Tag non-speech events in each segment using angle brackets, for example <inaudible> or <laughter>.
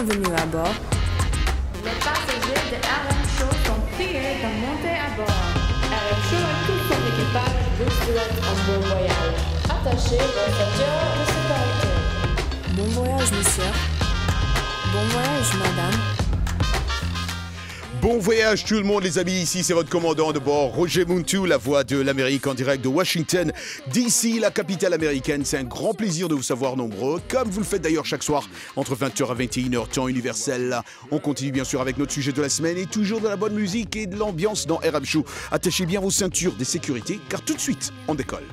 Bienvenue à bord. Les passagers de RM Show sont priés de monter à bord. RM Show et tout son équipage vous souhaitent un bon voyage. Attachez vos ceintures de sécurité. Bon voyage, monsieur. Bon voyage, madame. Bon voyage tout le monde les amis, ici c'est votre commandant de bord Roger Muntu, la voix de l'Amérique en direct de Washington, d'ici la capitale américaine. C'est un grand plaisir de vous savoir nombreux, comme vous le faites d'ailleurs chaque soir entre 20h et 21h temps universel. On continue bien sûr avec notre sujet de la semaine et toujours de la bonne musique et de l'ambiance dans RM Show. Attachez bien vos ceintures de sécurité car tout de suite on décolle.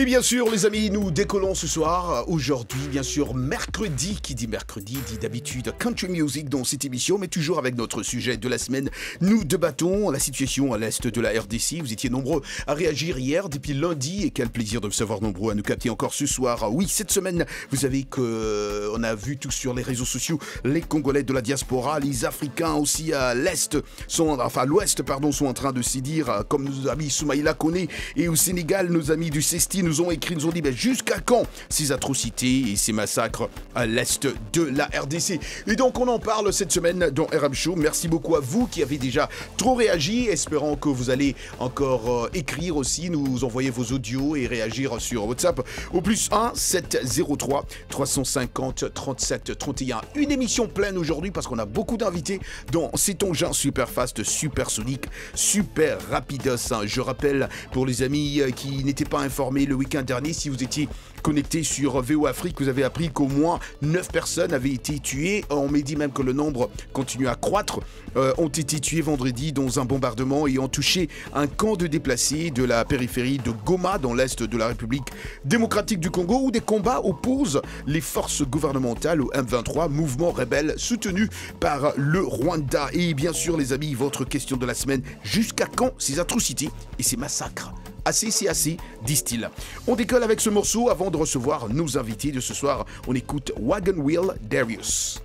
Et bien sûr, les amis, nous décollons ce soir. Aujourd'hui, bien sûr, mercredi. Qui dit mercredi dit d'habitude country music dans cette émission, mais toujours avec notre sujet de la semaine. Nous débattons la situation à l'est de la RDC. Vous étiez nombreux à réagir hier depuis lundi et quel plaisir de vous savoir nombreux à nous capter encore ce soir. Oui, cette semaine, vous savez que on a vu tous sur les réseaux sociaux les Congolais de la diaspora, les Africains aussi à l'est sont, enfin l'ouest pardon, sont en train de s'y dire comme nos amis Soumaïla Kone et au Sénégal, nos amis du Cesti nous ont écrit, nous ont dit ben, jusqu'à quand ces atrocités et ces massacres à l'est de la RDC. Et donc on en parle cette semaine dans RM Show. Merci beaucoup à vous qui avez déjà trop réagi. Espérons que vous allez encore euh, écrire aussi, nous envoyer vos audios et réagir sur WhatsApp au plus 1 703 350 37 31. Une émission pleine aujourd'hui parce qu'on a beaucoup d'invités dans cet engin super fast, super sonique, super rapidos. hein. Je rappelle pour les amis euh, qui n'étaient pas informés le week-end dernier, si vous étiez connecté sur VO Afrique, vous avez appris qu'au moins 9 personnes avaient été tuées. On m'a dit même que le nombre continue à croître. Euh, ont été tuées vendredi dans un bombardement et ont touché un camp de déplacés de la périphérie de Goma dans l'est de la République démocratique du Congo où des combats opposent les forces gouvernementales au M23, mouvement rebelle soutenu par le Rwanda. Et bien sûr les amis, votre question de la semaine, jusqu'à quand ces atrocités et ces massacres Assez, c'est assez, disent-ils. On décolle avec ce morceau avant de recevoir nos invités de ce soir. On écoute Wagon Wheel Darius.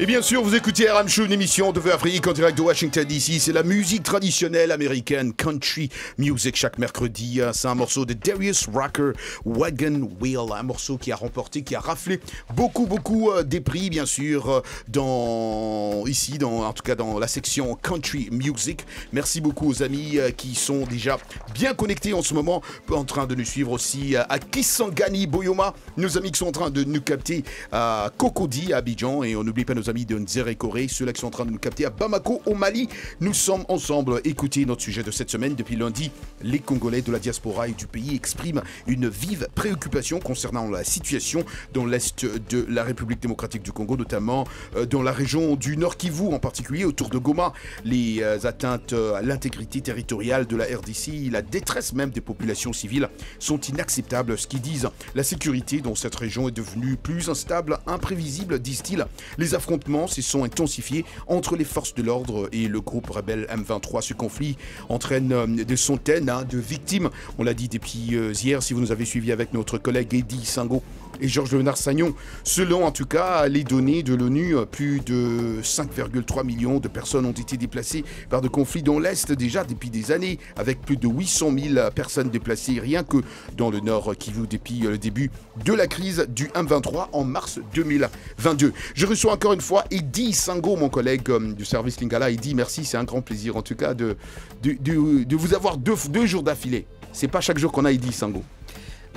Et bien sûr, vous écoutez RM Show, une émission de Afrique en direct de Washington DC. C'est la musique traditionnelle américaine, country music chaque mercredi. C'est un morceau de Darius Rucker, Wagon Wheel, un morceau qui a remporté, qui a raflé beaucoup, beaucoup euh, des prix, bien sûr, euh, dans ici, dans, en tout cas dans la section country music. Merci beaucoup aux amis euh, qui sont déjà bien connectés en ce moment, en train de nous suivre aussi à Kisangani, Boyoma, nos amis qui sont en train de nous capter à Cocody, à Abidjan, et on n'oublie pas nos amis de Nzere Corée, ceux-là qui sont en train de nous capter à Bamako, au Mali. Nous sommes ensemble. Écoutez notre sujet de cette semaine. Depuis lundi, les Congolais de la diaspora et du pays expriment une vive préoccupation concernant la situation dans l'est de la République démocratique du Congo, notamment euh, dans la région du Nord Kivu, en particulier autour de Goma. Les euh, atteintes à l'intégrité territoriale de la RDC, la détresse même des populations civiles sont inacceptables. Ce qu'ils disent, la sécurité dans cette région est devenue plus instable, imprévisible, disent-ils. Les affrontements se sont intensifiés entre les forces de l'ordre et le groupe rebelle M23. Ce conflit entraîne euh, des centaines hein, de victimes. On l'a dit depuis euh, hier, si vous nous avez suivis avec notre collègue Eddie Sango et Georges Léonard Sagnon. Selon en tout cas les données de l'ONU, plus de 5,3 millions de personnes ont été déplacées par de conflits dans l'Est déjà depuis des années, avec plus de 800 000 personnes déplacées rien que dans le Nord Kivu depuis le début de la crise du M23 en mars 2022. Je reçois encore une fois Eddie Sango, mon collègue euh, du service Lingala. Eddie, merci, c'est un grand plaisir en tout cas de, de, vous avoir deux, deux jours d'affilée. C'est pas chaque jour qu'on a Eddie Sango.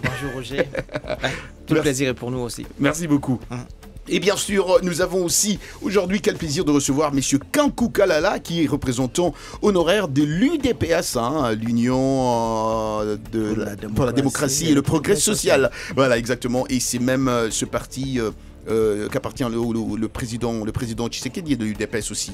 Bonjour Roger. <laughs> Tout le plaisir est pour nous aussi. Merci beaucoup. Hein. Et bien sûr, nous avons aussi aujourd'hui quel plaisir de recevoir Monsieur Kankou Kalala, qui est représentant honoraire de l'UDPS, hein, l'Union euh, de Pour la pour la démocratie et le progrès social. Voilà, exactement. Et c'est même euh, ce parti. euh, euh, qu'appartient le, le, président, le président Tshisekedi et de l'UDPS aussi.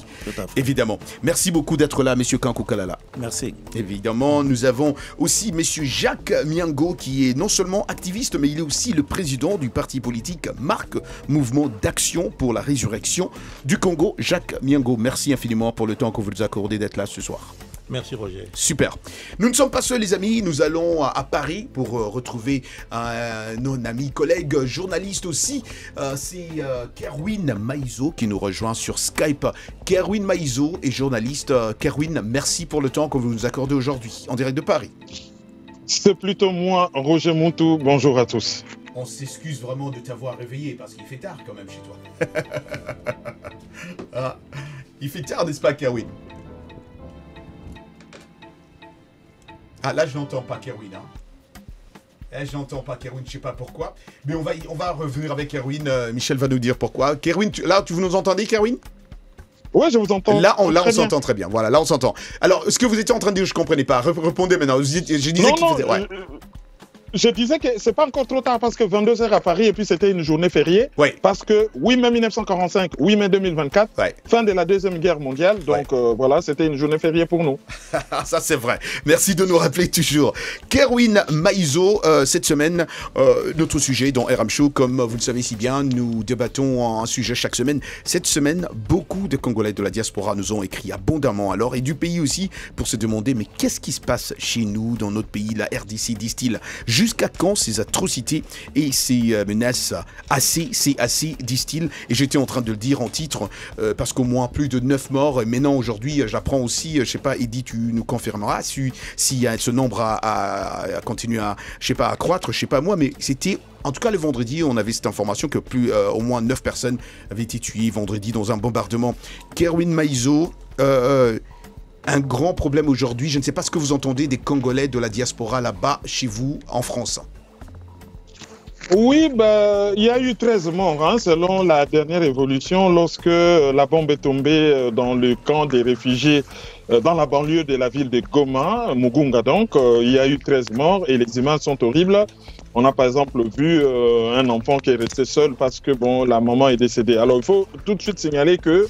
Évidemment. Merci beaucoup d'être là, Monsieur Kankou Kalala. Merci. Évidemment, nous avons aussi Monsieur Jacques Miango, qui est non seulement activiste, mais il est aussi le président du parti politique Marc Mouvement d'Action pour la Résurrection du Congo. Jacques Miango, merci infiniment pour le temps que vous nous accordez d'être là ce soir. Merci Roger. Super. Nous ne sommes pas seuls les amis, nous allons à Paris pour euh, retrouver euh, nos amis, collègues, journalistes aussi. Euh, c'est Kerwin Maizo qui nous rejoint sur Skype. Kerwin Maizo est journaliste. Kerwin, merci pour le temps que vous nous accordez aujourd'hui en direct de Paris. C'est plutôt moi, Roger Montou. Bonjour à tous. On s'excuse vraiment de t'avoir réveillé parce qu'il fait tard quand même chez toi. <laughs> Ah, il fait tard, n'est-ce pas, Kerwin? Ah, là, je n'entends pas Kerwin. Hein. Eh, je n'entends pas Kerwin, je ne sais pas pourquoi. Mais on va, on va revenir avec Kerwin. Euh, Michel va nous dire pourquoi. Kerwin, là, tu vous nous entendez, Kerwin? Oui, je vous entends. Là, on, là, on s'entend très bien. Voilà, là, on s'entend. Alors, ce que vous étiez en train de dire, je ne comprenais pas. Répondez maintenant. Je, disais qu'il faisait... Ouais. Je disais que c'est pas encore trop tard parce que 22h à Paris et puis c'était une journée fériée. Oui. Parce que 8 mai 1945, 8 mai 2024, fin de la Deuxième Guerre mondiale. Donc euh, voilà, c'était une journée fériée pour nous. <laughs> Ça c'est vrai. Merci de nous rappeler toujours. Kerwin Maizo, euh, cette semaine, euh, notre sujet dans RM Show, comme vous le savez si bien, nous débattons un sujet chaque semaine. Cette semaine, beaucoup de Congolais de la diaspora nous ont écrit abondamment alors et du pays aussi pour se demander mais qu'est-ce qui se passe chez nous, dans notre pays, la RDC, disent-ils? Jusqu'à quand ces atrocités et ces euh, menaces assez, c'est assez, disent-ils Et j'étais en train de le dire en titre euh, parce qu'au moins plus de 9 morts. Et maintenant, aujourd'hui, j'apprends aussi, je sais pas, Edith, tu nous confirmeras si, ce nombre a, continué à, je sais pas, à croître, je sais pas moi, mais c'était en tout cas, le vendredi, on avait cette information que plus euh, au moins 9 personnes avaient été tuées vendredi dans un bombardement. Kerwin Maizo, un grand problème aujourd'hui. Je ne sais pas ce que vous entendez des Congolais de la diaspora là-bas, chez vous, en France. Oui, bah, il y a eu 13 morts, hein, selon la dernière évolution, lorsque la bombe est tombée euh, dans le camp des réfugiés euh, dans la banlieue de la ville de Goma, Mugunga donc. Euh, il y a eu 13 morts et les images sont horribles. On a par exemple vu un enfant qui est resté seul parce que bon, la maman est décédée. Alors il faut tout de suite signaler que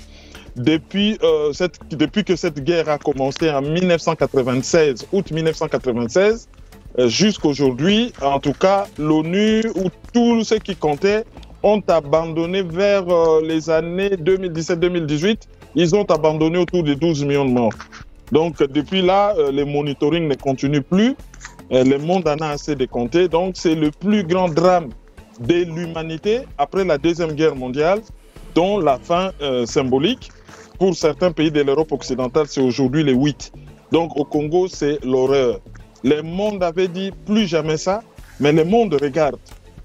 depuis, euh, depuis que cette guerre a commencé en 1996, août 1996, euh, jusqu'aujourd'hui, en tout cas, l'ONU ou tous ceux qui comptaient ont abandonné vers euh, les années 2017-2018, ils ont abandonné autour de 12 millions de morts. Donc depuis là, euh, le monitoring ne continue plus. le monde en a assez de compter. Donc c'est le plus grand drame de l'humanité après la Deuxième Guerre mondiale, dont la fin symbolique pour certains pays de l'Europe occidentale, c'est aujourd'hui les 8. Donc au Congo, c'est l'horreur. Le monde avait dit plus jamais ça, mais le monde regarde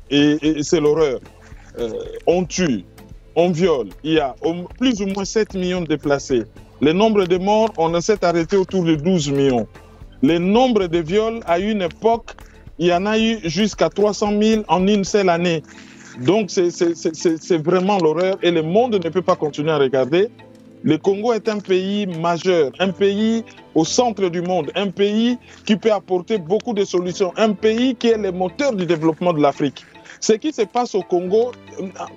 et, c'est l'horreur. Euh, on tue, on viole. Il y a plus ou moins 7 millions de déplacés. Le nombre de morts, on s'est arrêté autour de 12 millions. Le nombre de viols, à une époque, il y en a eu jusqu'à 300 000 en une seule année. Donc c'est vraiment l'horreur et le monde ne peut pas continuer à regarder. Le Congo est un pays majeur, un pays au centre du monde, un pays qui peut apporter beaucoup de solutions, un pays qui est le moteur du développement de l'Afrique. Ce qui se passe au Congo,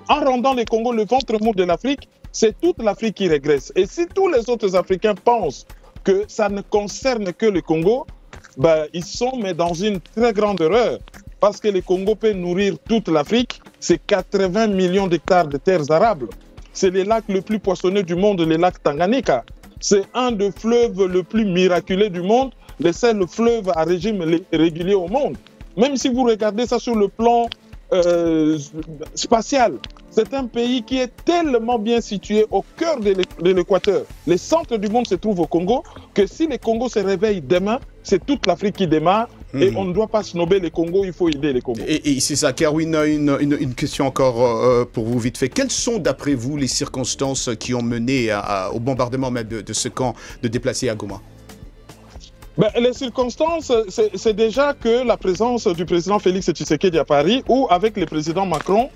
en rendant le Congo le ventre mou de l'Afrique, c'est toute l'Afrique qui régresse. Et si tous les autres Africains pensent que ça ne concerne que le Congo, ben, ils sont mais dans une très grande erreur. Parce que le Congo peut nourrir toute l'Afrique, c'est 80 millions d'hectares de terres arables c'est le lac le plus poissonneux du monde, le lac Tanganyika. C'est un des fleuves le plus miraculeux du monde, le seul fleuve à régime régulier au monde. Même si vous regardez ça sur le plan euh, spatial, c'est un pays qui est tellement bien situé au cœur de l'équateur. Le centre du monde se trouve au Congo, que si le Congo se réveille demain, c'est toute l'Afrique qui démarre et hmm. on ne doit pas snobber les Congo, il faut aider les Congo. Et, c'est ça, Kerwin, une, une, question encore euh, pour vous vite fait. Quelles sont d'après vous les circonstances qui ont mené au bombardement de, de, ce camp de déplacés à Goma? Ben, les circonstances, c'est déjà que la présence du président Félix Tshisekedi à Paris, ou avec le président Macron,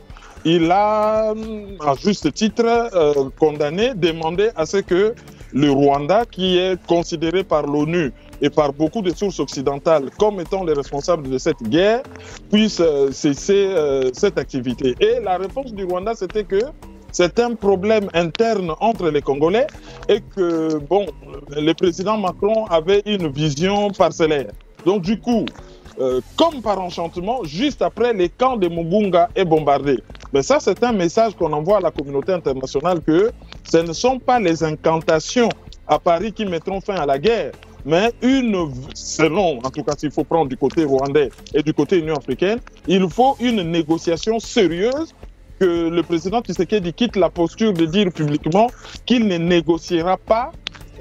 il a, à juste titre, euh, condamné, demandé à ce que le Rwanda, qui est considéré par l'ONU et par beaucoup de sources occidentales comme étant les responsables de cette guerre, puisse euh, cesser euh, cette activité. Et la réponse du Rwanda, c'était que c'est un problème interne entre les Congolais et que, bon, le président Macron avait une vision parcellaire. Donc, du coup, euh, comme par enchantement, juste après, les camps de Mugunga est bombardé. Mais ça, c'est un message qu'on envoie à la communauté internationale que ce ne sont pas les incantations à Paris qui mettront fin à la guerre, mais une, selon, en tout cas s'il faut prendre du côté rwandais et du côté Union africaine, il faut une négociation sérieuse que le président Tshisekedi quitte la posture de dire publiquement qu'il ne négociera pas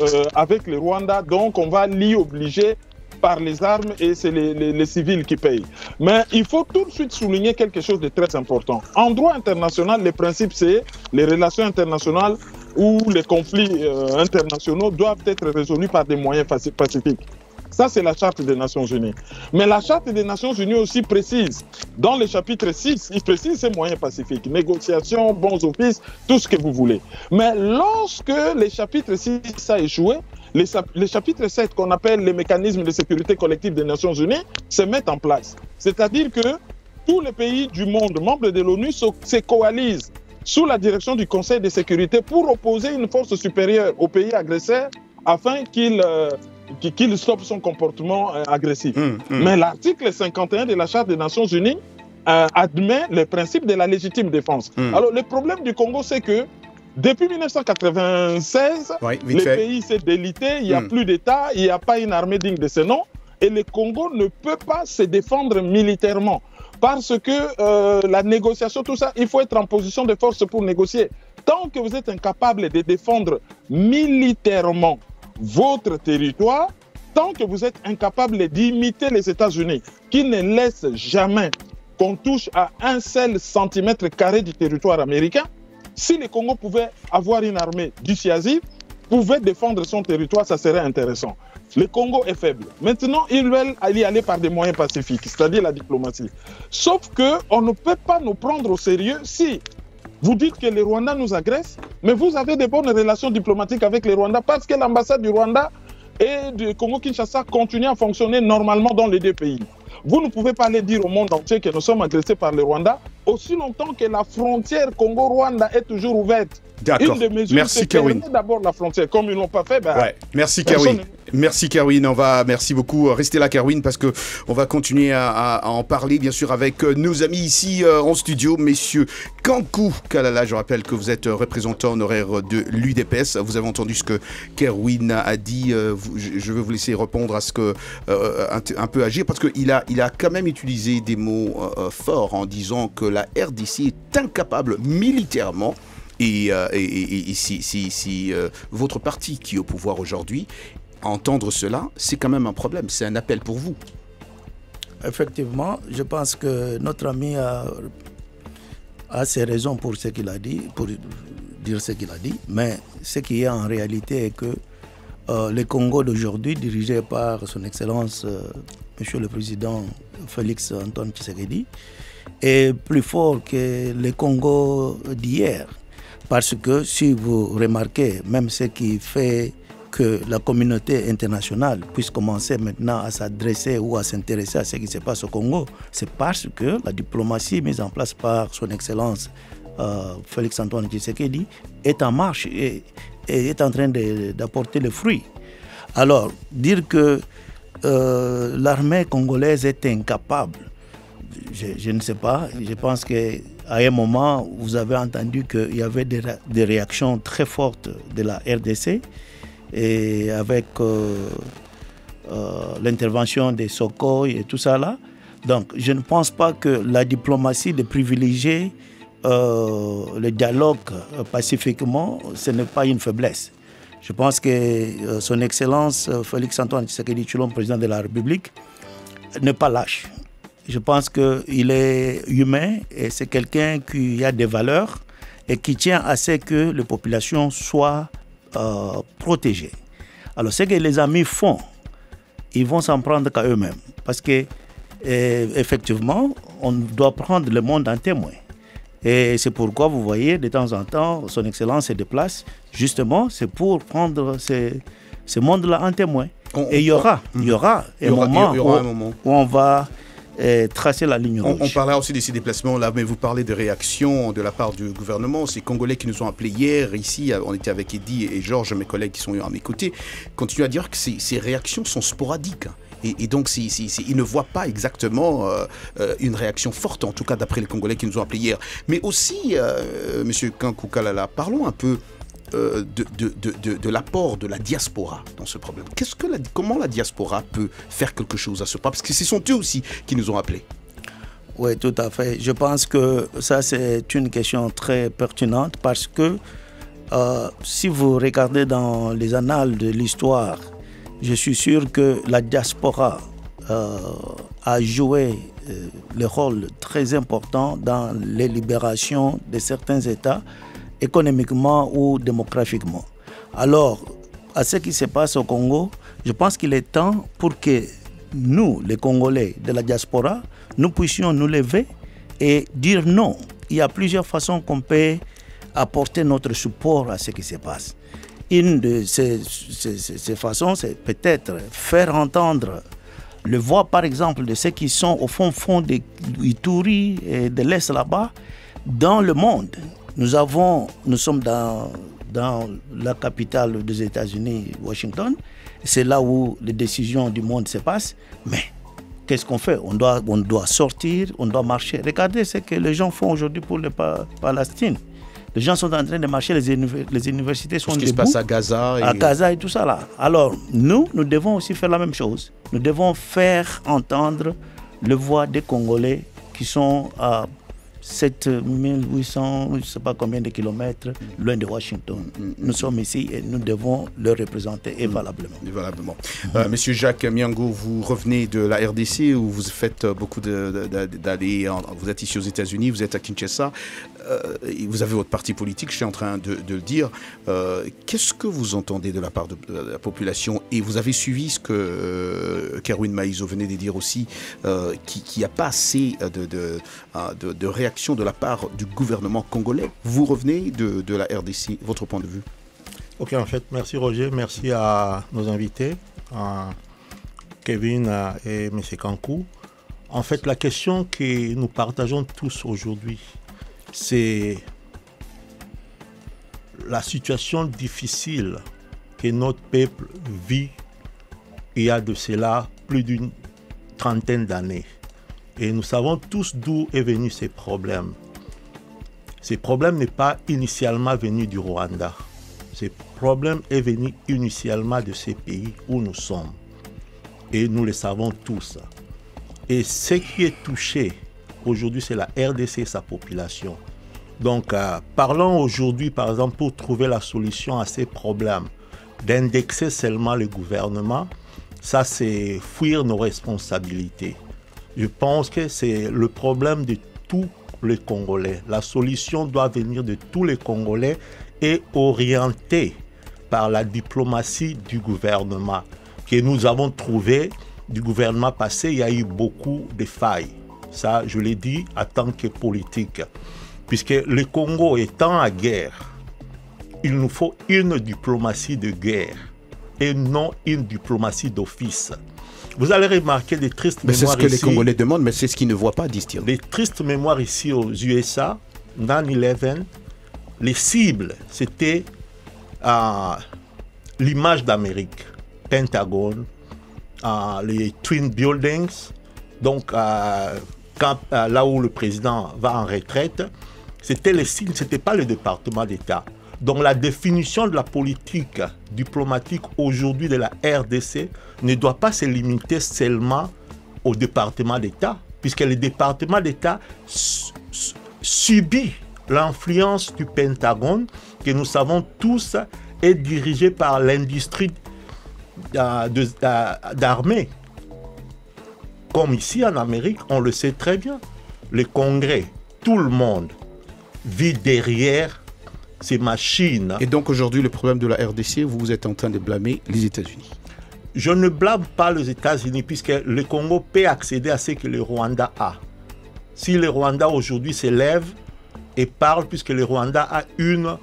euh, avec le Rwanda, donc on va l'y obliger par les armes et c'est les, les, civils qui payent. Mais il faut tout de suite souligner quelque chose de très important. En droit international, le principe c'est les relations internationales où les conflits euh, internationaux doivent être résolus par des moyens pacifiques. Ça, c'est la Charte des Nations Unies. Mais la Charte des Nations Unies aussi précise, dans le chapitre 6, il précise ces moyens pacifiques, négociations, bons offices, tout ce que vous voulez. Mais lorsque le chapitre 6 a échoué, les, chapitres 7 qu'on appelle les mécanismes de sécurité collective des Nations Unies se mettent en place. C'est-à-dire que tous les pays du monde, membres de l'ONU, se coalisent sous la direction du Conseil de sécurité pour opposer une force supérieure au pays agresseur afin qu'il euh, qu'il stoppe son comportement euh, agressif. Mmh, mmh. Mais l'article 51 de la Charte des Nations Unies euh, admet le principe de la légitime défense. Mmh. Alors le problème du Congo, c'est que depuis 1996, oui, le fait. pays s'est délité, il n'y a plus d'État, il n'y a pas une armée digne de ce nom, et le Congo ne peut pas se défendre militairement. Parce que euh, la négociation, tout ça, il faut être en position de force pour négocier. Tant que vous êtes incapable de défendre militairement votre territoire, tant que vous êtes incapable d'imiter les États-Unis, qui ne laissent jamais qu'on touche à un seul centimètre carré du territoire américain, si le Congo pouvait avoir une armée dissuasive, pouvait défendre son territoire, ça serait intéressant. Le Congo est faible. Maintenant, ils veulent y aller par des moyens pacifiques, c'est-à-dire la diplomatie. Sauf qu'on ne peut pas nous prendre au sérieux si vous dites que les Rwandais nous agressent, mais vous avez de bonnes relations diplomatiques avec les Rwandais parce que l'ambassade du Rwanda et du Congo-Kinshasa continue à fonctionner normalement dans les deux pays. Vous ne pouvez pas aller dire au monde entier que nous sommes agressés par le Rwanda aussi longtemps que la frontière Congo-Rwanda est toujours ouverte. D'accord. Une des mesures, Merci, Kerwin. d'abord la frontière. Comme ils l'ont pas fait, ben, ouais. Merci, Kerwin. Merci, Kerwin. On va, merci beaucoup. Restez là, Kerwin, parce que on va continuer à, à, en parler, bien sûr, avec nos amis ici euh, en studio, messieurs Kankou Kalala. Je rappelle que vous êtes représentant honoraire de l'UDPS. Vous avez entendu ce que Kerwin a dit. Euh, vous, je, je, vais vous laisser répondre à ce que euh, un, un, peu agir, parce qu'il a, il a quand même utilisé des mots forts en disant que la RDC est incapable militairement et, euh, et, si, si, si euh, votre parti qui est au pouvoir aujourd'hui, entendre cela, c'est quand même un problème, c'est un appel pour vous. Effectivement, je pense que notre ami a, ses raisons pour ce qu'il a dit, pour dire ce qu'il a dit, mais ce qui est en réalité est que euh, le Congo d'aujourd'hui, dirigé par son Excellence Monsieur le Président Félix Antoine Tshisekedi, est plus fort que le Congo d'hier. Parce que si vous remarquez, même ce qui fait que la communauté internationale puisse commencer maintenant à s'adresser ou à s'intéresser à ce qui se passe au Congo, c'est parce que la diplomatie mise en place par son Excellence euh, Félix Antoine Tshisekedi est en marche et, est en train d'apporter le fruit. Alors, dire que euh, l'armée congolaise est incapable, je, je, ne sais pas. Je pense que à un moment, vous avez entendu qu'il y avait des, réactions très fortes de la RDC et avec euh, euh, l'intervention des Sokoy et tout ça là. Donc, je ne pense pas que la diplomatie de privilégier euh, le dialogue pacifiquement, ce n'est pas une faiblesse. Je pense que son Excellence Félix Antoine Tshisekedi Chulon, président de la République, n'est pas lâche je pense qu'il est humain et c'est quelqu'un qui a des valeurs et qui tient à ce que les populations soient euh, protégées. Alors ce que les amis font, ils vont s'en prendre qu'à eux-mêmes. Parce que euh, effectivement, on doit prendre le monde en témoin. Et c'est pourquoi vous voyez de temps en temps, Son Excellence se déplace. Justement, c'est pour prendre ce monde-là en témoin. et il y aura, il y aura, un, moment où, on va tracer la ligne rouge. On, parlera aussi de ces déplacements là, mais vous parlez de réactions de la part du gouvernement. Ces Congolais qui nous ont appelés hier ici, on était avec Eddie et Georges, mes collègues qui sont à mes côtés, continuent à dire que ces, ces réactions sont sporadiques. Et, donc, ils ne voient pas exactement euh, euh, une réaction forte, en tout cas d'après les Congolais qui nous ont appelés hier. Mais aussi, euh, Monsieur Kankoukalala, parlons un peu de, de, l'apport de la diaspora dans ce problème. Qu'est-ce que comment la diaspora peut faire quelque chose à ce point? Parce que ce sont eux aussi qui nous ont appelés. Oui, tout à fait. Je pense que ça, c'est une question très pertinente parce que si vous regardez dans les annales de l'histoire, je suis sûr que la diaspora euh, a joué euh, le rôle très important dans les libérations de certains États, économiquement ou démographiquement. Alors, à ce qui se passe au Congo, je pense qu'il est temps pour que nous, les Congolais de la diaspora, nous puissions nous lever et dire non. Il y a plusieurs façons qu'on peut apporter notre support à ce qui se passe. Une de ces, façons, c'est peut-être faire entendre le voix, par exemple, de ceux qui sont au fond fond de Ituri et de l'Est là-bas, dans le monde. Nous, avons, nous sommes dans, dans la capitale des États-Unis, Washington. C'est là où les décisions du monde se passent. Mais qu'est-ce qu'on fait? On doit, on doit sortir, on doit marcher. Regardez ce que les gens font aujourd'hui pour les Palestine. Les gens sont en train de marcher, les, les universités sont Ce qui se passe à Gaza. Et... À Gaza et tout ça là. Alors, nous, nous devons aussi faire la même chose. Nous devons faire entendre le voix des Congolais qui sont à 7800, je ne sais pas combien de kilomètres loin de Washington. Nous sommes ici et nous devons le représenter et valablement. valablement. Euh, monsieur Jacques Miango, vous revenez de la RDC où vous faites beaucoup d'aller, vous êtes ici aux États-Unis, vous êtes à Kinshasa. Euh, vous avez votre parti politique, je suis en train de, le dire. Euh, qu'est-ce que vous entendez de la part de, la population? Et vous avez suivi ce que euh, Kerwin Maïzo venait de dire aussi, qu'il n'y a pas assez de, de, réaction de la part du gouvernement congolais. Vous revenez de, la RDC, votre point de vue? Ok, en fait, merci Roger, merci à nos invités, Kevin et M. Kankou. En fait, la question que nous partageons tous aujourd'hui, c'est la situation difficile que notre peuple vit il y a de cela plus d'une trentaine d'années. Et nous savons tous d'où est venu ces problèmes. Ces problèmes n'est pas initialement venu du Rwanda. Ces problèmes est venu initialement de ces pays où nous sommes. Et nous le savons tous. Et ce qui est touché aujourd'hui, c'est la RDC et sa population. Donc, euh, parlons aujourd'hui, par exemple, pour trouver la solution à ces problèmes, d'indexer seulement le gouvernement, ça, c'est fuir nos responsabilités. Je pense que c'est le problème de tous les Congolais. La solution doit venir de tous les Congolais et orientée par la diplomatie du gouvernement que nous avons trouvé du gouvernement passé. Il y a eu beaucoup de failles. Ça, je l'ai dit en tant que politique. Puisque le Congo étant à guerre, il nous faut une diplomatie de guerre et non une diplomatie d'office. Vous allez remarquer des tristes mais mémoires. C'est ce que les Congolais demandent, mais c'est ce qu'ils ne voient pas, disent-ils. Des tristes mémoires ici aux USA, 9-11, les cibles, c'était euh, l'image d'Amérique, Pentagone, euh, les Twin Buildings, donc euh, là où le président va en retraite, c'était les signes, ce n'était pas le département d'État. Donc la définition de la politique diplomatique aujourd'hui de la RDC ne doit pas se limiter seulement au département d'État, puisque le département d'État subit l'influence du Pentagone, que nous savons tous est dirigé par l'industrie euh, euh, d'armée. Comme ici en Amérique, on le sait très bien, le Congrès, tout le monde vit derrière ces machines. Et donc aujourd'hui, le problème de la RDC, vous êtes en train de blâmer les États-Unis Je ne blâme pas les États-Unis puisque le Congo peut accéder à ce que le Rwanda a. Si le Rwanda aujourd'hui s'élève et parle puisque le Rwanda a une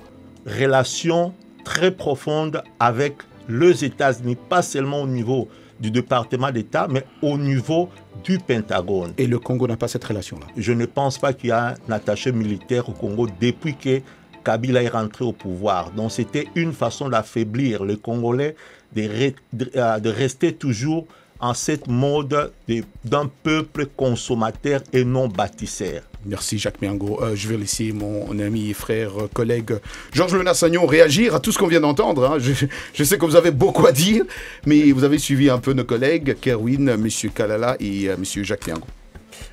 relation très profonde avec les États-Unis, pas seulement au niveau du département d'État, mais au niveau du Pentagone. Et le Congo n'a pas cette relation-là. Je ne pense pas qu'il y a un attaché militaire au Congo depuis que Kabila est rentré au pouvoir. Donc c'était une façon d'affaiblir les Congolais, de, re- de- euh, de rester toujours en cette mode de- d'un peuple consommateur et non bâtisseur. Merci Jacques Miango. Euh, je vais laisser mon ami et frère, euh, collègue Georges Menassagnon réagir à tout ce qu'on vient d'entendre. hein. Je, je sais que vous avez beaucoup à dire, mais vous avez suivi un peu nos collègues, Kerwin, M. Kalala et euh, M. Jacques Miango.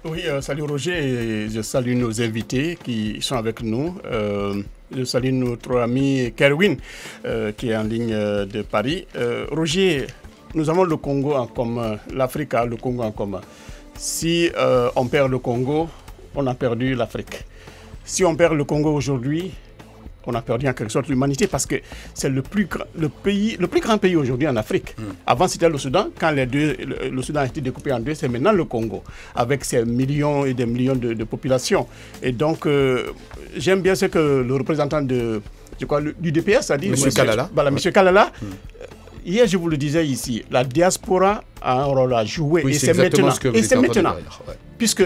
Oui, euh, salut Roger, et je salue nos invités qui sont avec nous. Euh, je salue notre ami Kerwin euh, qui est en ligne euh, de Paris. Euh, Roger, nous avons le Congo en commun, l'Afrique a le Congo en commun. Si on perd le Congo, on a perdu l'Afrique. Si on perd le Congo aujourd'hui, on a perdu en quelque sorte l'humanité parce que c'est le plus, le pays, le plus grand pays aujourd'hui en Afrique. Avant, c'était le Soudan. Quand les deux, le, le Soudan a été découpé en deux, c'est maintenant le Congo, avec ses millions et des millions de, de population. Et donc, euh, j'aime bien ce que le représentant de, je crois, le- du DPS a dit. Monsieur Kalala. Voilà, Monsieur Kalala. Euh, Hier, je vous le disais ici, la diaspora a un rôle à jouer. Oui, et c'est maintenant. ce que vous et c'est maintenant. ouais. Puisque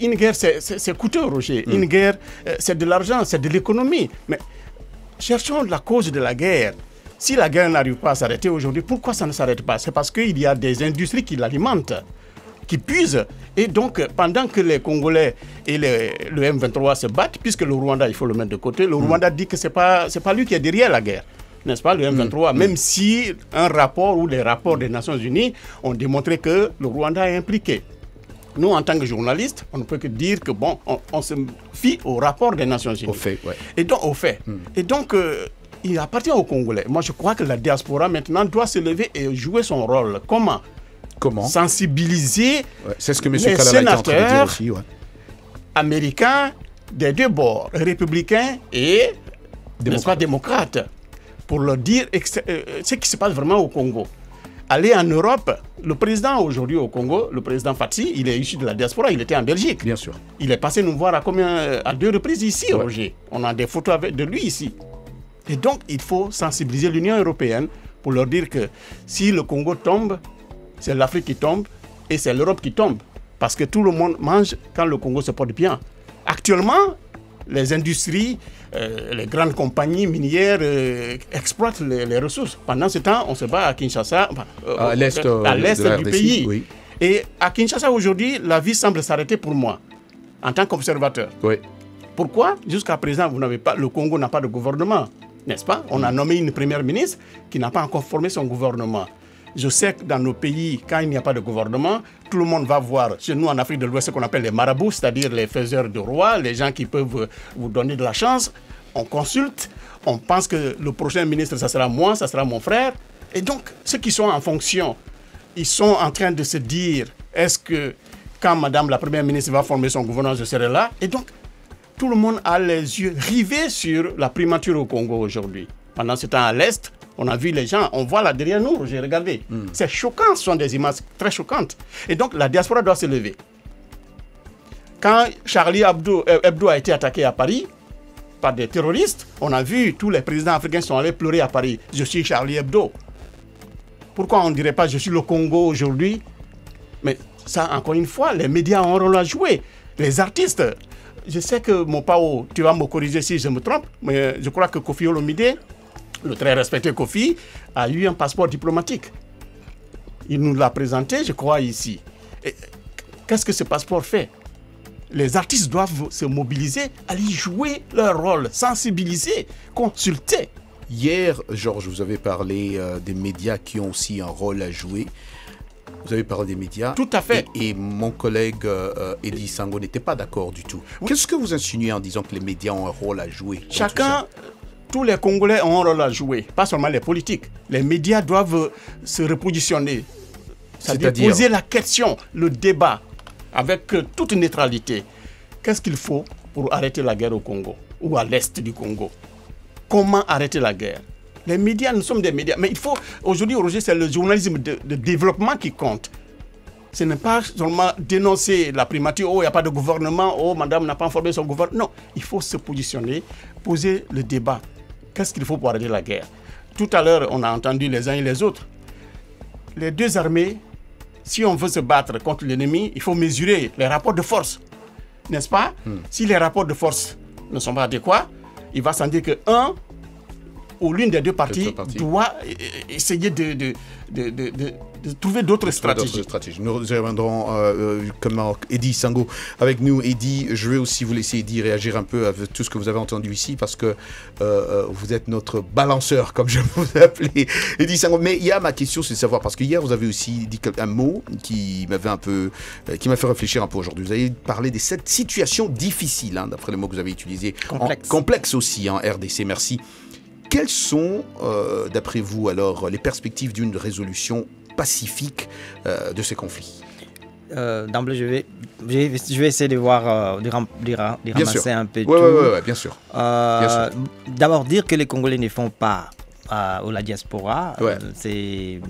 une guerre, c'est- coûteux, Roger. Une guerre, euh, c'est de l'argent, c'est de l'économie. Mais cherchons la cause de la guerre. Si la guerre n'arrive pas à s'arrêter aujourd'hui, pourquoi ça ne s'arrête pas? C'est parce qu'il y a des industries qui l'alimentent, qui puisent. Et donc, pendant que les Congolais et les- le M23 se battent, puisque le Rwanda, il faut le mettre de côté, le Rwanda dit que ce n'est pas, pas lui qui est derrière la guerre. N'est-ce pas, le M23? Même si un rapport ou les rapports des Nations Unies ont démontré que le Rwanda est impliqué. Nous, en tant que journalistes, on ne peut que dire que, bon, on, on se fie au rapport des Nations Unies. Au fait, ouais. Et donc, au fait. Et donc, euh, il appartient aux Congolais. Moi, je crois que la diaspora, maintenant, doit se lever et jouer son rôle. Comment? Comment? Sensibiliser Ouais, C'est ce que M. les sénateurs aussi. ouais. américains des deux bords, républicains et pas, démocrates, pour leur dire euh, ce qui se passe vraiment au Congo. Aller en Europe, le président aujourd'hui au Congo, le président Fatsi, il est issu de la diaspora, il était en Belgique. Bien sûr. Il est passé nous voir à combien à deux reprises ici, Roger. On a des photos avec, de lui ici. Et donc, il faut sensibiliser l'Union européenne pour leur dire que si le Congo tombe, c'est l'Afrique qui tombe et c'est l'Europe qui tombe. Parce que tout le monde mange quand le Congo se porte bien. Actuellement, les industries, euh, les grandes compagnies minières euh, exploitent les, les ressources. Pendant ce temps, on se bat à Kinshasa, euh, À l'est, à du RDC, pays. oui. Et à Kinshasa aujourd'hui, la vie semble s'arrêter pour moi, en tant qu'observateur. Oui. Pourquoi? Jusqu'à présent, vous n'avez pas, le Congo n'a pas de gouvernement, n'est-ce pas? On a nommé une première ministre qui n'a pas encore formé son gouvernement. Je sais que dans nos pays, quand il n'y a pas de gouvernement, tout le monde va voir chez nous en Afrique de l'Ouest ce qu'on appelle les marabouts, c'est-à-dire les faiseurs de rois, les gens qui peuvent euh, vous donner de la chance. On consulte, on pense que le prochain ministre, ça sera moi, ça sera mon frère. Et donc, ceux qui sont en fonction, ils sont en train de se dire, est-ce que quand Madame la Première ministre va former son gouvernement, je serai là? Et donc, tout le monde a les yeux rivés sur la primature au Congo aujourd'hui. Pendant ce temps à l'Est, on a vu les gens, on voit là derrière nous, j'ai regardé. C'est choquant, ce sont des images très choquantes. Et donc la diaspora doit se lever. Quand Charlie Hebdo, euh, Hebdo a été attaqué à Paris par des terroristes, on a vu tous les présidents africains sont allés pleurer à Paris. Je suis Charlie Hebdo. Pourquoi on ne dirait pas je suis le Congo aujourd'hui? Mais ça, encore une fois, les médias ont un rôle à jouer. Les artistes. Je sais que Mopao, tu vas me corriger si je me trompe, mais je crois que Kofi Olomide, le très respecté Kofi, a eu un passeport diplomatique. Il nous l'a présenté, je crois, ici. Qu'est-ce que ce passeport fait? Les artistes doivent se mobiliser, aller jouer leur rôle, sensibiliser, consulter. Hier, Georges, vous avez parlé euh, des médias qui ont aussi un rôle à jouer. Vous avez parlé des médias. Tout à fait. Et, et mon collègue euh, Eddie Sango n'était pas d'accord du tout. Qu'est-ce que vous insinuez en disant que les médias ont un rôle à jouer Chacun, tous les Congolais ont un rôle à jouer, pas seulement les politiques. Les médias doivent se repositionner, c'est-à-dire poser la question, le débat, avec euh, toute neutralité. Qu'est-ce qu'il faut pour arrêter la guerre au Congo ou à l'est du Congo? Comment arrêter la guerre? Les médias, nous sommes des médias, mais il faut, aujourd'hui, Roger, c'est le journalisme de, de développement qui compte. ce n'est pas seulement dénoncer la primature, oh, il n'y a pas de gouvernement, oh, madame n'a pas informé son gouvernement. Non, il faut se positionner, poser le débat. Qu'est-ce qu'il faut pour arrêter la guerre? Tout à l'heure, on a entendu les uns et les autres. Les deux armées, si on veut se battre contre l'ennemi, il faut mesurer les rapports de force. N'est-ce pas? Si les rapports de force ne sont pas adéquats, il va sans dire que un ou l'une des deux parties, doit euh, essayer de, de, de- de- de- de trouver d'autres stratégies. Stratégies. Nous reviendrons euh, euh, comme Eddy Sango avec nous. Eddy, je vais aussi vous laisser Eddy réagir un peu avec tout ce que vous avez entendu ici parce que euh, vous êtes notre balanceur, comme je vous appelais, Eddy Sango. Mais il y a ma question, c'est de savoir parce que hier vous avez aussi dit un mot qui m'avait un peu, qui m'a fait réfléchir un peu aujourd'hui. Vous avez parlé des sept situations difficiles, hein, d'après le mot que vous avez utilisé. Complexe. En- complexe aussi, hein, RDC. Merci. Quelles sont, euh, d'après vous, alors, les perspectives d'une résolution pacifique euh, de ces conflits? Euh, D'emblée, je vais, je, vais, essayer de voir, euh, de, ram- de ra- de Bien ramasser sûr. un peu Ouais, tout. ouais, bien sûr. D'abord, dire que les Congolais ne font pas ou la diaspora, c'est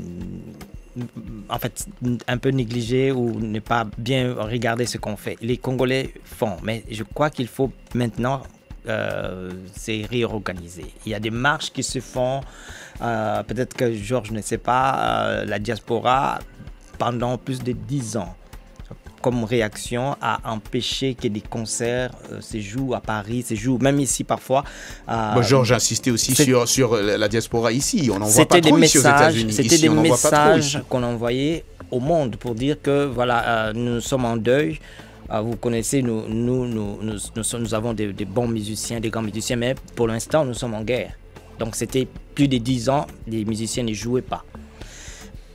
en fait un peu négligé ou ne pas bien regarder ce qu'on fait. Les Congolais font, mais je crois qu'il faut maintenant euh, se réorganiser. Il y a des marches qui se font. euh, Peut-être que Georges ne sait pas, euh, la diaspora pendant plus de 10 ans comme réaction à empêcher que des concerts euh, se jouent à Paris, se jouent même ici parfois. Georges a insisté aussi c'est- sur, sur la diaspora ici. On n'en voit pas c'était des trop ici aux messages, États-Unis. c'était des on messages qu'on envoyait au monde pour dire que voilà, nous sommes en deuil. Euh, vous connaissez, nous, avons des, bons musiciens, des grands musiciens, mais pour l'instant, nous sommes en guerre. Donc c'était plus de 10 ans, les musiciens ne jouaient pas.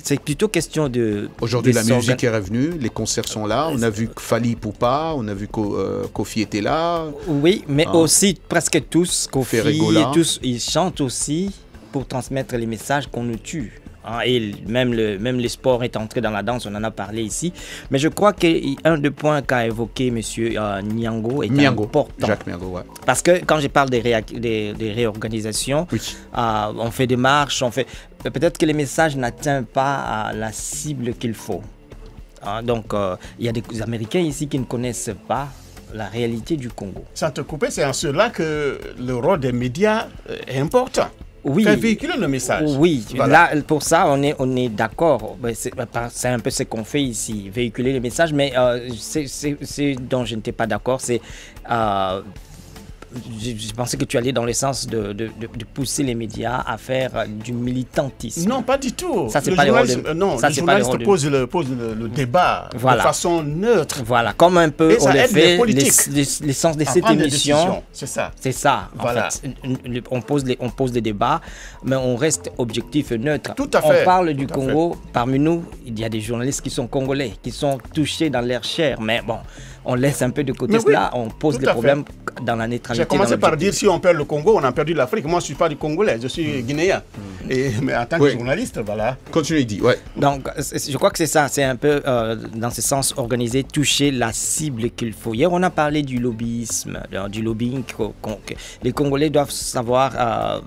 C'est plutôt question de. Aujourd'hui, la musique est revenue, les concerts sont là. On a vu que Fali Poupa, on a vu que euh, Kofi était là. Oui, mais Ah. aussi presque tous, Kofi, tous, ils chantent aussi pour transmettre les messages qu'on nous tue. Hein. et même le, même le sport est entré dans la danse, on en a parlé ici. Mais je crois qu'un des points qu'a évoqué M. Niango est Miango, important. Jacques Miango, ouais. Parce que quand je parle des, réac- des- des réorganisations, Oui. euh, on fait des marches, on fait. Peut-être que les messages n'atteignent pas à la cible qu'il faut. Hein, donc, euh, il y a des Américains ici qui ne connaissent pas la réalité du Congo. Sans te couper, c'est en cela que le rôle des médias euh, est important. Oui. Le message? Oui, Voilà. là, pour ça, on est, on est d'accord. Ben, C'est un peu ce qu'on fait ici, véhiculer les messages. Mais euh, c'est c'est dont je n'étais pas d'accord, c'est. euh, je, je pensais que tu allais dans le sens de, de- de- de pousser les médias à faire euh, du militantisme. Non, pas du tout. Ça, c'est pas le rôle de- journalisme- euh, Non, ça, le pas le rôle de- pose, le, pose le, le débat Voilà. de façon neutre. Voilà, comme un peu on le fait l'essence de cette émission. C'est ça. C'est ça, en Voilà. fait. On pose, les, on pose des débats, mais on reste objectif et neutre. Tout à fait. On parle du Congo. Parmi nous, il y a des journalistes qui sont congolais, qui sont touchés dans l'air chair. Mais bon, on laisse un peu de côté Mais oui, cela. On pose les fait. problèmes dans la neutralité. J'ai commencé par dire si on perd le Congo, on a perdu l'Afrique. Moi, je ne suis pas du Congolais, je suis guinéen. Et, mais en tant que Oui. journaliste, voilà. Continue, dit, ouais. Donc, je crois que c'est ça, c'est un peu euh, dans ce sens organisé, toucher la cible qu'il faut. Hier, on a parlé du lobbyisme, euh, du lobbying. les Congolais doivent savoir euh,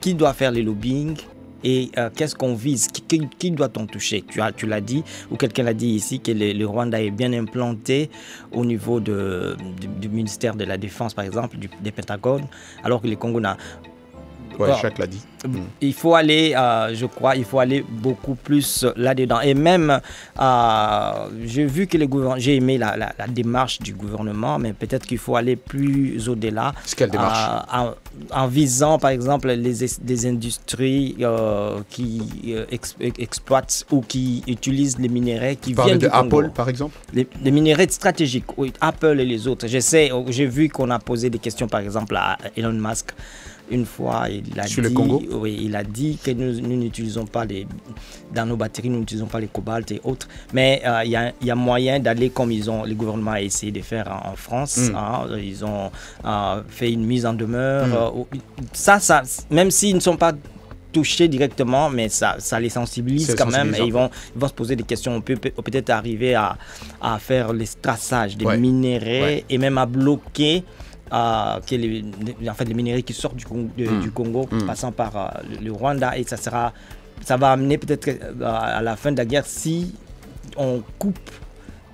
qui doit faire le lobbying et euh, qu'est-ce qu'on vise, qui, doit-on toucher? Tu as, tu l'as dit, ou quelqu'un l'a dit ici, que le, le Rwanda est bien implanté au niveau du, ministère de la Défense, par exemple, du, des Pentagones, alors que les Congo n'a Ouais, Bon. Jacques l'a dit. il faut aller, euh, je crois, il faut aller beaucoup plus là-dedans. Et même, euh, j'ai vu que le gouvernement, j'ai aimé la, la- la démarche du gouvernement, mais peut-être qu'il faut aller plus au-delà. C'est quelle démarche Euh, en, en visant, par exemple, les, industries euh, qui euh, ex- exploitent ou qui utilisent les minéraux qui Vous viennent de du Congo. Apple, par exemple Les, les minéraux stratégiques, oui, Apple et les autres. J'ai vu qu'on a posé des questions, par exemple, à Elon Musk. Une fois, il a Sur dit, le Congo oui, il a dit que nous n'utilisons pas les, dans nos batteries, nous n'utilisons pas les cobalt et autres. Mais euh, il y, a, il y a moyen d'aller comme ils ont, le gouvernement a essayé de faire en, en France. Mm. hein. ils ont euh, fait une mise en demeure. Mm. euh, ça, ça, même s'ils ne sont pas touchés directement, mais ça, ça les sensibilise quand même et ils vont, ils vont se poser des questions. On peut peut- peut-être arriver à, à faire les traçages des Ouais. minéraux Ouais. et même à bloquer euh, que les, les- en fait, les minéraux qui sortent du, Con- de- Mm. du Congo, Mm. passant par euh, le, le Rwanda, et ça sera, ça va amener peut-être euh, à la fin de la guerre si on coupe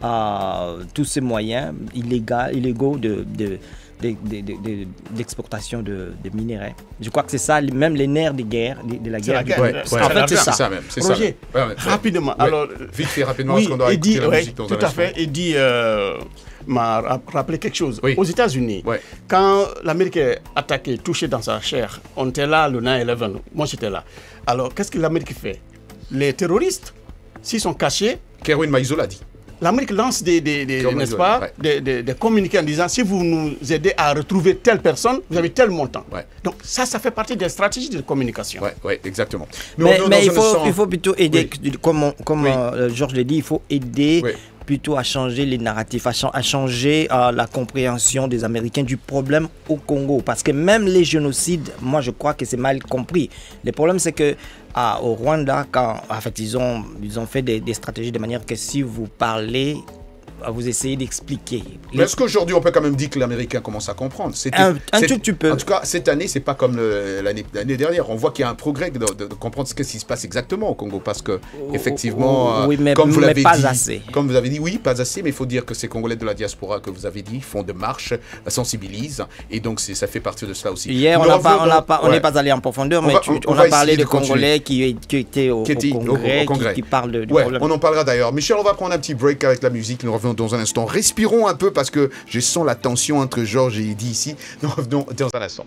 euh, tous ces moyens illégaux, illégaux de, de, de- de- de- de- d'exportation de, de minerais. Je crois que c'est ça, même les nerfs de guerre, de, de la C'est la guerre. guerre. Ouais, C'est ouais. la En fait, c'est guerre. ça. C'est ça même. C'est ça. Roger, même. Ouais, rapidement. Ouais. Alors, Vite fait, rapidement, oui, parce qu'on doit écouter la ouais, musique dans tout à fait. Eddie euh, m'a ra- rappelé quelque chose. Oui. Aux États-Unis, Ouais. quand l'Amérique est attaquée, touchée dans sa chair, on était là le 9-11. Moi, j'étais là. Alors, qu'est-ce que l'Amérique fait? Les terroristes, s'ils sont cachés, Kerwin Maïzo l'a dit. L'Amérique lance des, des, n'est-ce pas, ouais. des, des- des communiqués en disant si vous nous aidez à retrouver telle personne, vous avez tel montant. Ouais. Donc ça, ça fait partie des stratégies de communication. Ouais, ouais, exactement. Mais, on- mais dans il, faut, il faut plutôt aider, comme, on- comme Oui. euh, Georges l'a dit, il faut aider Oui. Plutôt à changer les narratifs, à, chan- à changer euh, la compréhension des Américains du problème au Congo. Parce que même les génocides, moi je crois que c'est mal compris. Le problème c'est que au Rwanda, quand en fait, ils, ont, ils ont fait des stratégies de manière que si vous parlez, ah, vous essayez d'expliquer. Mais est-ce qu'aujourd'hui, on peut quand même dire que l'Américain commence à comprendre? Un- un tout petit peu. En tout cas, cette année, c'est pas comme l'année dernière. On voit qu'il y a un progrès de, de- de comprendre ce qui se passe exactement au Congo. Parce que, effectivement, oh, euh, oui, mais- comme vous l'avez pas dit, assez. comme vous avez dit, oui, pas assez, mais il faut dire que ces Congolais de la diaspora que vous avez dit font de marches, euh, sensibilisent. Et donc, ça fait partie de cela aussi. Hier, on pas, pas, n'est ouais. pas allé en profondeur, On mais va- tu- on- a parlé essayer de. Congolais qui, qui étaient au, Qui était au au- au congrès, qui- parlent de, Ouais, on en parlera d'ailleurs. Michel, on va prendre un petit break avec la musique. Nous revenons dans un instant. Respirons un peu parce que je sens la tension entre Georges et Eddie ici. Nous revenons dans un instant.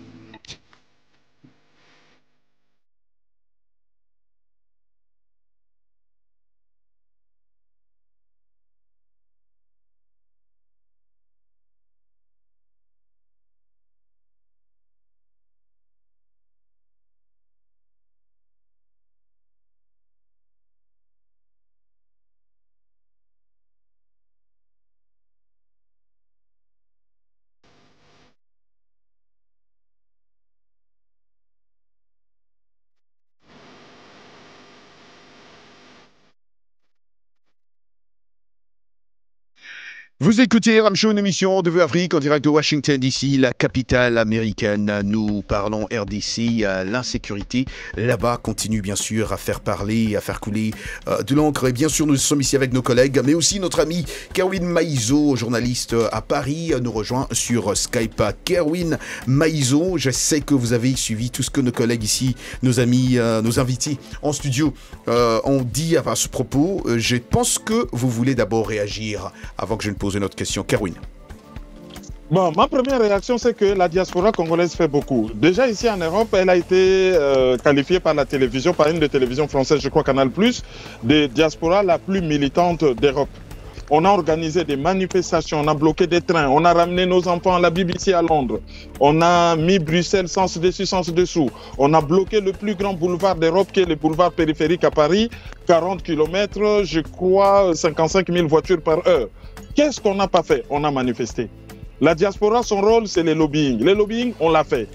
Vous écoutez Ramshow, une émission de Vue Afrique en direct de Washington DC, la capitale américaine. Nous parlons RDC, euh, l'insécurité là-bas continue bien sûr à faire parler, à faire couler euh, de l'encre. Et bien sûr, nous sommes ici avec nos collègues, mais aussi notre ami Kerwin Maïzo, journaliste à Paris, euh, nous rejoint sur Skype. Kerwin Maïzo, je sais que vous avez suivi tout ce que nos collègues ici, nos amis, nos invités en studio ont dit à ce propos. Je pense que vous voulez d'abord réagir avant que je ne pose une autre question. Kerwin. Bon, ma première réaction, c'est que la diaspora congolaise fait beaucoup. Déjà ici en Europe, elle a été euh, qualifiée par la télévision, par une des télévisions françaises, je crois Canal+, de diaspora la plus militante d'Europe. On a organisé des manifestations, on a bloqué des trains, on a ramené nos enfants à la BBC à Londres, on a mis Bruxelles sens dessus, sens dessous, on a bloqué le plus grand boulevard d'Europe qui est le boulevard périphérique à Paris, 40 km, je crois 55 000 voitures par heure. Qu'est-ce qu'on n'a pas fait? On a manifesté. La diaspora, son rôle, c'est le lobbying. Le lobbying, on l'a fait.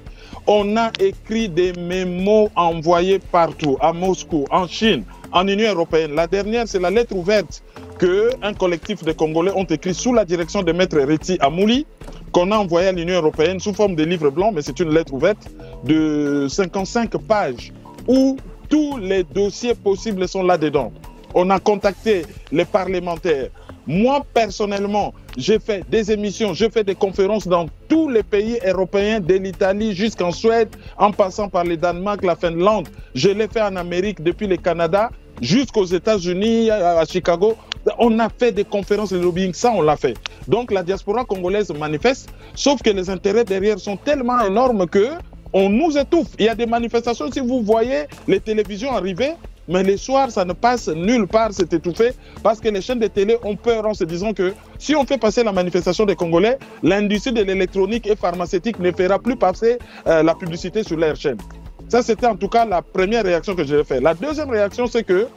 On a écrit des mémos envoyés partout, à Moscou, en Chine, en Union européenne. La dernière, c'est la lettre ouverte que un collectif de Congolais ont écrit sous la direction de Maître Reti Amouli, qu'on a envoyé à l'Union européenne sous forme de livre blanc, mais c'est une lettre ouverte de 55 pages où tous les dossiers possibles sont là-dedans. On a contacté les parlementaires. Moi, personnellement, j'ai fait des émissions, j'ai fait des conférences dans tous les pays européens, de l'Italie jusqu'en Suède, en passant par le Danemark, la Finlande. Je l'ai fait en Amérique depuis le Canada jusqu'aux États-Unis, à Chicago. On a fait des conférences de lobbying, ça on l'a fait. Donc la diaspora congolaise manifeste, sauf que les intérêts derrière sont tellement énormes que on nous étouffe. Il y a des manifestations, si vous voyez les télévisions arriver, mais les soirs, ça ne passe nulle part, c'est étouffé, parce que les chaînes de télé ont peur en se disant que si on fait passer la manifestation des Congolais, l'industrie de l'électronique et pharmaceutique ne fera plus passer euh, la publicité sur leur chaîne. Ça, c'était en tout cas la première réaction que j'ai faite. La deuxième réaction, c'est que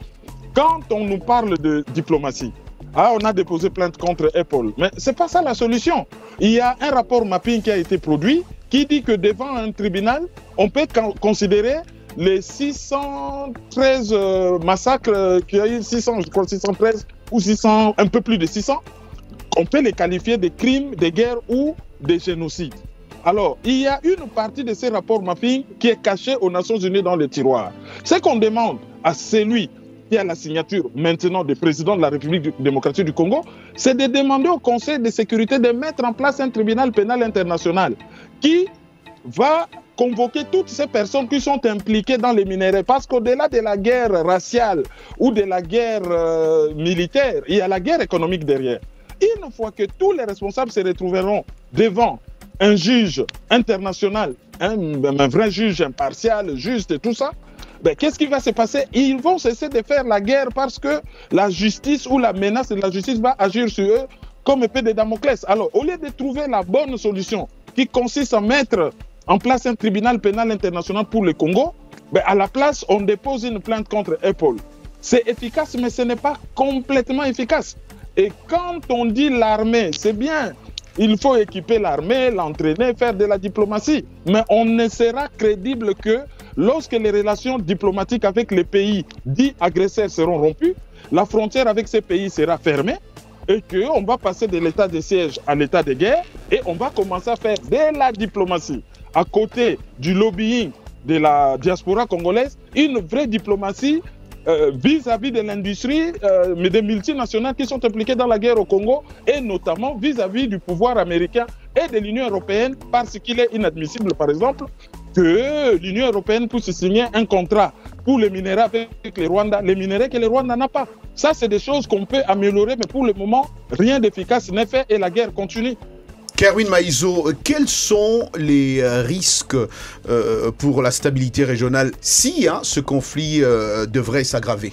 quand on nous parle de diplomatie, ah, on a déposé plainte contre Apple. Mais ce n'est pas ça la solution. Il y a un rapport mapping qui a été produit qui dit que devant un tribunal, on peut con- considérer les 613 euh, massacres euh, qu'il y a eu, 600, je crois 613 ou 600, un peu plus de 600, on peut les qualifier de crimes de guerre ou de génocide. Alors, il y a une partie de ces rapports mapping qui est cachée aux Nations Unies dans le tiroir. Ce qu'on demande à celui qui a la signature maintenant du président de la République démocratique du Congo, c'est de demander au Conseil de sécurité de mettre en place un tribunal pénal international qui va convoquer toutes ces personnes qui sont impliquées dans les minéraux. Parce qu'au-delà de la guerre raciale ou de la guerre euh, militaire, il y a la guerre économique derrière. Une fois que tous les responsables se retrouveront devant un juge international, un, un vrai juge impartial, juste et tout ça, ben, qu'est-ce qui va se passer? Ils vont cesser de faire la guerre parce que la justice ou la menace de la justice va agir sur eux comme épée de Damoclès. Alors, au lieu de trouver la bonne solution qui consiste à mettre en place un tribunal pénal international pour le Congo, ben, à la place, on dépose une plainte contre Apple. C'est efficace, mais ce n'est pas complètement efficace. Et quand on dit l'armée, c'est bien. Il faut équiper l'armée, l'entraîner, faire de la diplomatie. Mais on ne sera crédible que lorsque les relations diplomatiques avec les pays dits agresseurs seront rompues, la frontière avec ces pays sera fermée et qu'on va passer de l'état de siège à l'état de guerre et on va commencer à faire de la diplomatie. À côté du lobbying de la diaspora congolaise, une vraie diplomatie euh, vis-à-vis de l'industrie, euh, mais des multinationales qui sont impliquées dans la guerre au Congo, et notamment vis-à-vis du pouvoir américain et de l'Union européenne, parce qu'il est inadmissible, par exemple, que l'Union européenne puisse signer un contrat pour les minéraux avec les Rwanda, les minéraux que le Rwanda n'a pas. Ça, c'est des choses qu'on peut améliorer, mais pour le moment, rien d'efficace n'est fait et la guerre continue. Kerwin Maïzo, quels sont les euh, risques euh, pour la stabilité régionale si hein, ce conflit euh, devrait s'aggraver?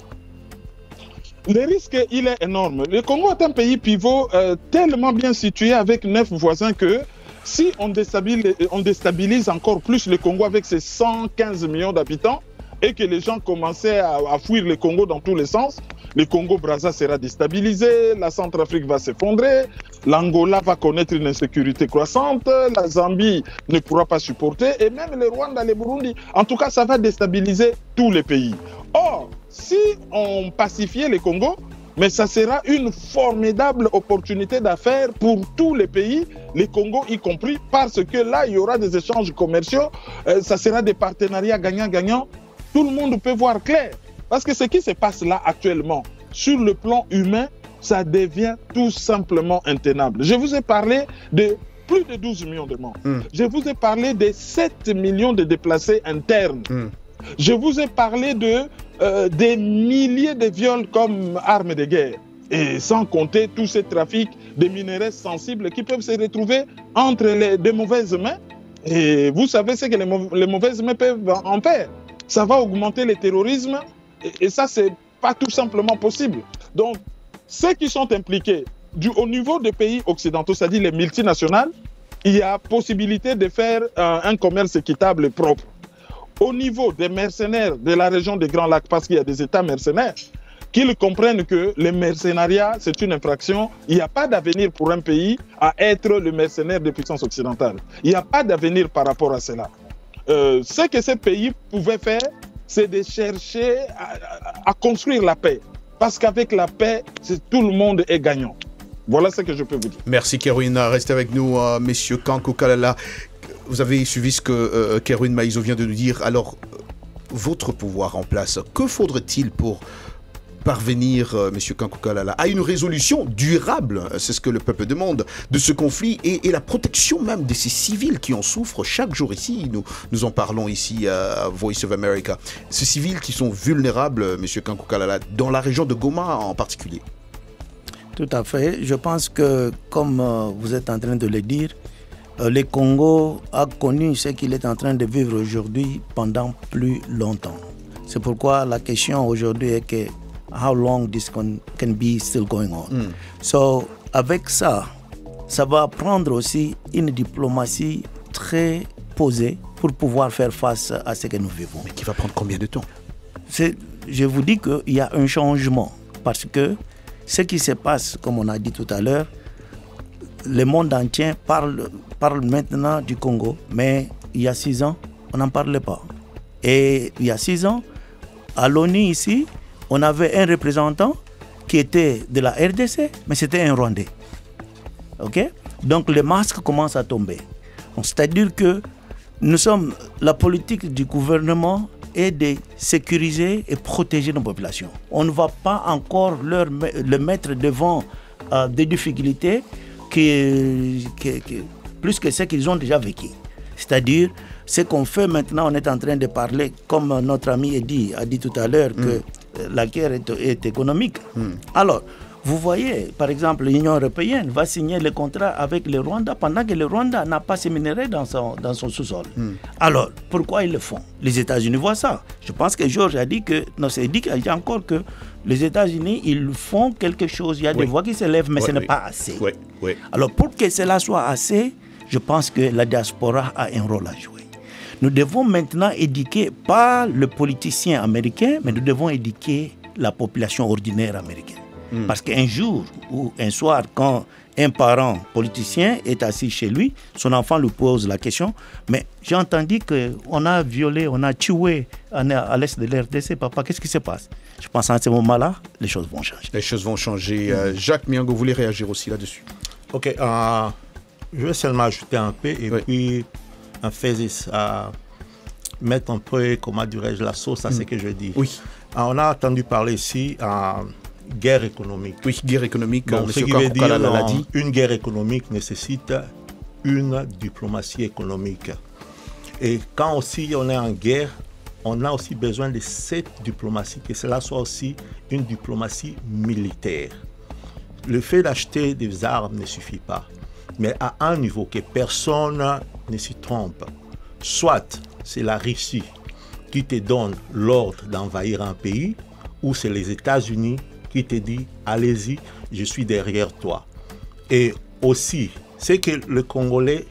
Le risque, il est énorme. Le Congo est un pays pivot euh, tellement bien situé avec neuf voisins que si on déstabilise, on déstabilise encore plus le Congo avec ses 115 millions d'habitants et que les gens commençaient à, fuir le Congo dans tous les sens, le Congo-Brazza sera déstabilisé, la Centrafrique va s'effondrer, l'Angola va connaître une insécurité croissante, la Zambie ne pourra pas supporter, et même le Rwanda, le Burundi. En tout cas, ça va déstabiliser tous les pays. Or, si on pacifiait le Congo, mais ça sera une formidable opportunité d'affaires pour tous les pays, les Congo y compris, parce que là, il y aura des échanges commerciaux, euh, ça sera des partenariats gagnant-gagnant. Tout le monde peut voir clair. Parce que ce qui se passe là actuellement, sur le plan humain, ça devient tout simplement intenable. Je vous ai parlé de plus de 12 millions de morts. Mm. Je vous ai parlé de 7 millions de déplacés internes. Mm. Je vous ai parlé de euh, des milliers de viols comme armes de guerre. Et sans compter tous ces trafics de minéraux sensibles qui peuvent se retrouver entre les, mauvaises mains. Et vous savez ce que les mauvaises mains peuvent en faire. Ça va augmenter le terrorisme. Et, et ça, c'est pas tout simplement possible. Donc, ceux qui sont impliqués au niveau des pays occidentaux, c'est-à-dire les multinationales, il y a possibilité de faire euh, un commerce équitable et propre au niveau des mercenaires de la région des Grands Lacs, parce qu'il y a des États mercenaires, qu'ils comprennent que le mercenariat, c'est une infraction. Il n'y a pas d'avenir pour un pays à être le mercenaire des puissances occidentales. Il n'y a pas d'avenir par rapport à cela. Euh, ce que ces pays pouvaient faire, c'est de chercher à, construire la paix. Parce qu'avec la paix, tout le monde est gagnant. Voilà ce que je peux vous dire. Merci Kerwin, restez avec nous, euh, messieurs Kanko Kalala. Vous avez suivi ce que euh, Maïzo vient de nous dire. Alors, euh, votre pouvoir en place, que faudrait-il pour parvenir, euh, monsieur Kanko Kalala, à une résolution durable, c'est ce que le peuple demande, de ce conflit et, la protection même de ces civils qui en souffrent chaque jour ici. Nous, nous en parlons ici à Voice of America. Ces civils qui sont vulnérables, monsieur Kanko Kalala, dans la région de Goma en particulier. Tout à fait. Je pense que, comme euh, vous êtes en train de le dire, euh, le Congo a connu ce qu'il est en train de vivre aujourd'hui pendant plus longtemps. C'est pourquoi la question aujourd'hui est que how long this can, can be still going on. So, avec ça, ça va prendre aussi une diplomatie très posée pour pouvoir faire face à ce que nous vivons. Mais qui va prendre combien de temps? Je vous dis qu'il y a un changement parce que ce qui se passe, comme on a dit tout à l'heure, le monde entier parle, parle maintenant du Congo, mais il y a six ans, on n'en parlait pas. Et il y a six ans, à l'ONU ici, on avait un représentant qui était de la RDC, mais c'était un Rwandais. Ok? Donc les masques commencent à tomber. C'est-à-dire que nous sommes, la politique du gouvernement est de sécuriser et protéger nos populations. On ne va pas encore leur, le mettre devant euh, des difficultés qui, qui- qui- plus que ce qu'ils ont déjà vécu. C'est-à-dire, ce qu'on fait maintenant, on est en train de parler, comme notre ami a dit, a dit tout à l'heure, que euh, la guerre est, est économique. Alors, vous voyez, par exemple, l'Union européenne va signer le contrat avec le Rwanda pendant que le Rwanda n'a pas ses minéraux dans son, dans son sous-sol. Alors, pourquoi ils le font? Les États-Unis voient ça. Je pense que Georges a dit que, non, c'est dit qu'il a dit encore que les États-Unis, ils font quelque chose. Il y a des voix qui se lèvent, mais ce n'est oui. pas assez. Oui, oui. Alors pour que cela soit assez, je pense que la diaspora a un rôle à jouer. Nous devons maintenant éduquer, pas le politicien américain, mais nous devons éduquer la population ordinaire américaine. Parce qu'un jour ou un soir, quand un parent politicien est assis chez lui, son enfant lui pose la question, mais j'ai entendu qu'on a violé, on a tué à l'est de l'RDC, papa, qu'est-ce qui se passe? Je pense qu'à ce moment-là, les choses vont changer. Les choses vont changer. Euh, Jacques Miango, vous voulez réagir aussi là-dessus? Ok, euh, je vais seulement ajouter un peu et Oui. puis en fait à mettre un peu, comment dirais-je, la sauce à ce que je dis. Oui. Ah, on a entendu parler ici en guerre économique. Oui, guerre économique, euh, ce qui veut dire l'a dit. une guerre économique nécessite une diplomatie économique. Et quand aussi on est en guerre, on a aussi besoin de cette diplomatie, que cela soit aussi une diplomatie militaire. Le fait d'acheter des armes ne suffit pas, mais à un niveau que personne ne s'y trompe. Soit c'est la Russie qui te donne l'ordre d'envahir un pays, ou c'est les États-Unis qui te dit allez-y, je suis derrière toi. Et aussi, c'est que le Congolais,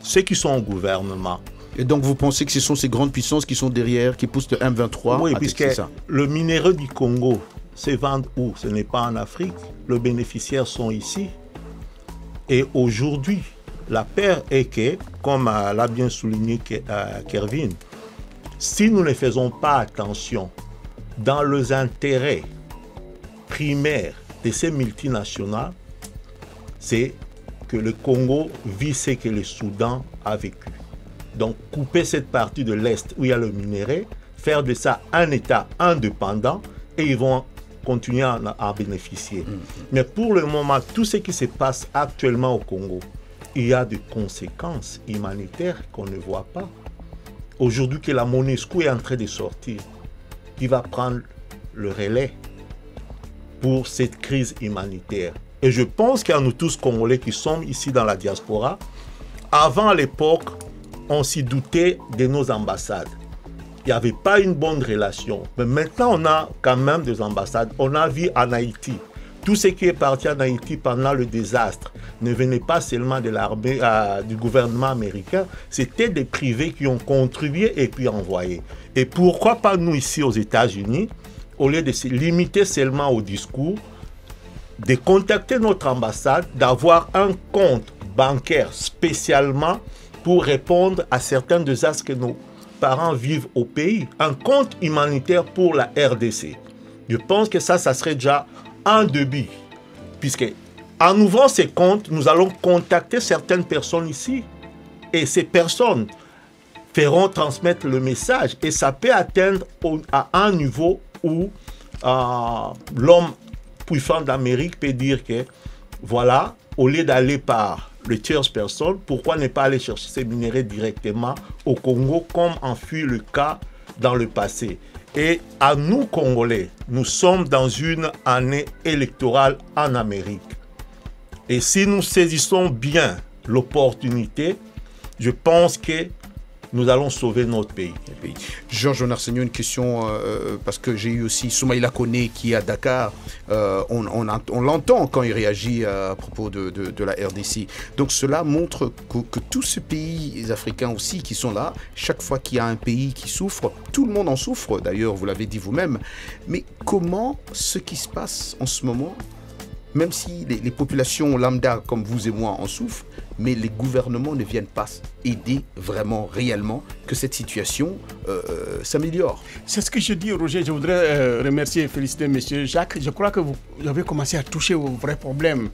ceux qui sont au gouvernement, Et donc vous pensez que ce sont ces grandes puissances qui sont derrière, qui poussent le M23 oui, puisque le minerai du Congo se vend où? Ce n'est pas en Afrique. Les bénéficiaires sont ici. Et aujourd'hui, la peur est que, comme euh, l'a bien souligné euh, Kervin, si nous ne faisons pas attention dans les intérêts primaires de ces multinationales, c'est que le Congo vit ce que le Soudan a vécu. Donc couper cette partie de l'Est où il y a le minerai, faire de ça un État indépendant et ils vont continuer à en bénéficier. Mais pour le moment, tout ce qui se passe actuellement au Congo, il y a des conséquences humanitaires qu'on ne voit pas. Aujourd'hui que la MONUSCO est en train de sortir, qui va prendre le relais pour cette crise humanitaire. Et je pense qu'à nous tous Congolais qui sommes ici dans la diaspora, avant l'époque, on s'y doutait de nos ambassades. Il n'y avait pas une bonne relation. Mais maintenant, on a quand même des ambassades. On a vu en Haïti. Tout ce qui est parti en Haïti pendant le désastre ne venait pas seulement de l'armée, euh, du gouvernement américain, c'était des privés qui ont contribué et puis envoyé. Et pourquoi pas nous ici aux États-Unis, au lieu de se limiter seulement au discours, de contacter notre ambassade, d'avoir un compte bancaire spécialement pour répondre à certains désastres que nos parents vivent au pays, un compte humanitaire pour la RDC. Je pense que ça, ça serait déjà un début, puisque en ouvrant ces comptes, nous allons contacter certaines personnes ici, et ces personnes feront transmettre le message, et ça peut atteindre à un niveau où euh, l'homme puissant d'Amérique peut dire que, voilà, au lieu d'aller par le tierce personne, pourquoi ne pas aller chercher ces minéraux directement au Congo, comme en fut le cas dans le passé. Et à nous, Congolais, nous sommes dans une année électorale en Amérique. Et si nous saisissons bien l'opportunité, je pense que nous allons sauver notre pays. Georges Onarsenio, une question, euh, parce que j'ai eu aussi Soumaïla Kone qui est à Dakar. Euh, on on, ent- on l'entend quand il réagit à propos de, la RDC. Donc cela montre que, que tous ces pays africains aussi qui sont là, chaque fois qu'il y a un pays qui souffre, tout le monde en souffre d'ailleurs, vous l'avez dit vous-même. Mais comment ce qui se passe en ce moment même si les, les populations lambda comme vous et moi en souffrent, mais les gouvernements ne viennent pas aider vraiment, réellement, que cette situation euh, euh, s'améliore. C'est ce que je dis, Roger. Je voudrais euh, remercier et féliciter M. Jacques. Je crois que vous avez commencé à toucher au vrai problème.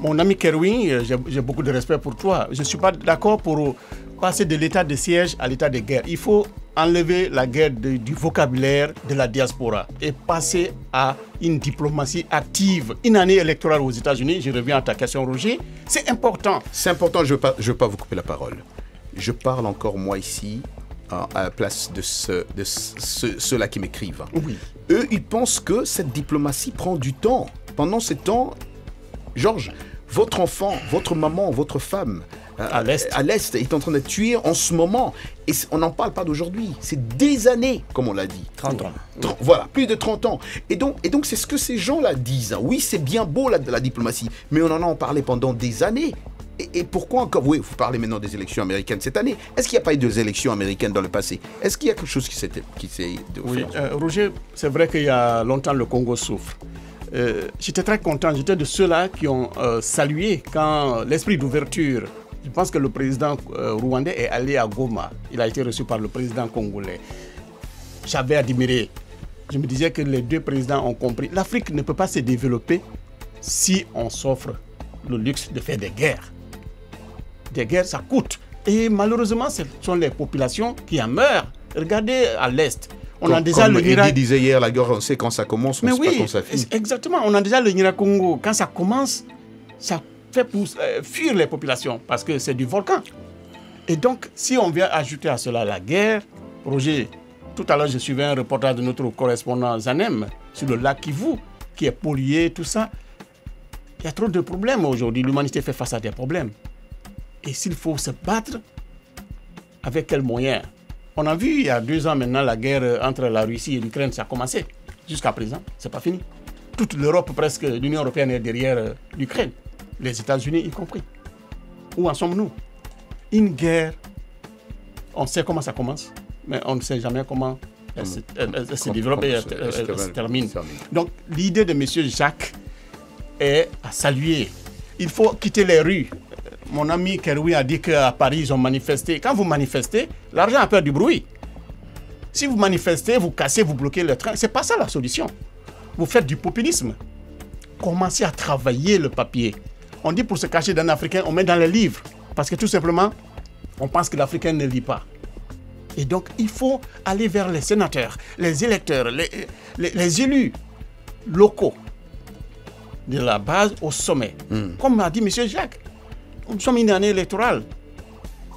Mon ami Kerwin, j'ai beaucoup de respect pour toi. Je ne suis pas d'accord pour passer de l'état de siège à l'état de guerre. Il faut enlever la guerre de- du vocabulaire de la diaspora et passer à une diplomatie active. Une année électorale aux États-Unis, je reviens à ta question, Roger, c'est important. C'est important, je ne veux, pas- je veux pas vous couper la parole. Je parle encore, moi, ici, à, à la place de, ce- de ce- ceux-là qui m'écrivent. Oui. Eux, ils pensent que cette diplomatie prend du temps. Pendant ce temps, Georges, votre enfant, votre maman, votre femme, À l'Est. à l'Est, est en train d'être tuée en ce moment. Et on n'en parle pas d'aujourd'hui. C'est des années, comme on l'a dit. 30 ans. Voilà, plus de 30 ans. Et donc, et donc c'est ce que ces gens-là disent. Oui, c'est bien beau la, la diplomatie, mais on en a parlé pendant des années. Et, et pourquoi encore? Oui, vous parlez maintenant des élections américaines cette année. Est-ce qu'il n'y a pas eu des élections américaines dans le passé? Est-ce qu'il y a quelque chose qui s'est Oui, euh, Roger, c'est vrai qu'il y a longtemps le Congo souffre. Euh, j'étais très content, j'étais de ceux-là qui ont euh, salué quand l'esprit d'ouverture. Je pense que le président euh, rwandais est allé à Goma. Il a été reçu par le président congolais. J'avais admiré. Je me disais que les deux présidents ont compris. L'Afrique ne peut pas se développer si on s'offre le luxe de faire des guerres. Des guerres, ça coûte. Et malheureusement, ce sont les populations qui en meurent. Regardez à l'Est. On a déjà comme le Eddie Irak. disait hier, la guerre, on sait quand ça commence, on Mais sait pas oui, quand ça finit. exactement. On a déjà le Nira-Congo. Quand ça commence, ça fait pousse- euh, fuir les populations parce que c'est du volcan. Et donc, si on vient ajouter à cela la guerre, Roger, tout à l'heure, je suivais un reportage de notre correspondant Zanem sur le lac Kivu, qui est pollué, tout ça. Il y a trop de problèmes aujourd'hui. L'humanité fait face à des problèmes. Et s'il faut se battre, avec quels moyens? On a vu il y a deux ans maintenant la guerre entre la Russie et l'Ukraine, ça a commencé. Jusqu'à présent, c'est pas fini. Toute l'Europe, presque, l'Union européenne est derrière euh, l'Ukraine, les États-Unis y compris. Où en sommes-nous? Une guerre, on sait comment ça commence, mais on ne sait jamais comment elle se, elle- elle- elle se Comment- développe et elle, se- elle termine. Donc l'idée de M. Jacques est à saluer. Il faut quitter les rues. Mon ami Keroui a dit qu'à Paris, ils ont manifesté. Quand vous manifestez, l'argent a peur du bruit. Si vous manifestez, vous cassez, vous bloquez le train, c'est pas ça la solution. Vous faites du populisme. Commencez à travailler le papier. On dit pour se cacher d'un Africain, on met dans les livres. Parce que tout simplement, on pense que l'Africain ne lit pas. Et donc, il faut aller vers les sénateurs, les électeurs, les, les- les élus locaux, de la base au sommet. Comme a dit M. Jacques, nous sommes une année électorale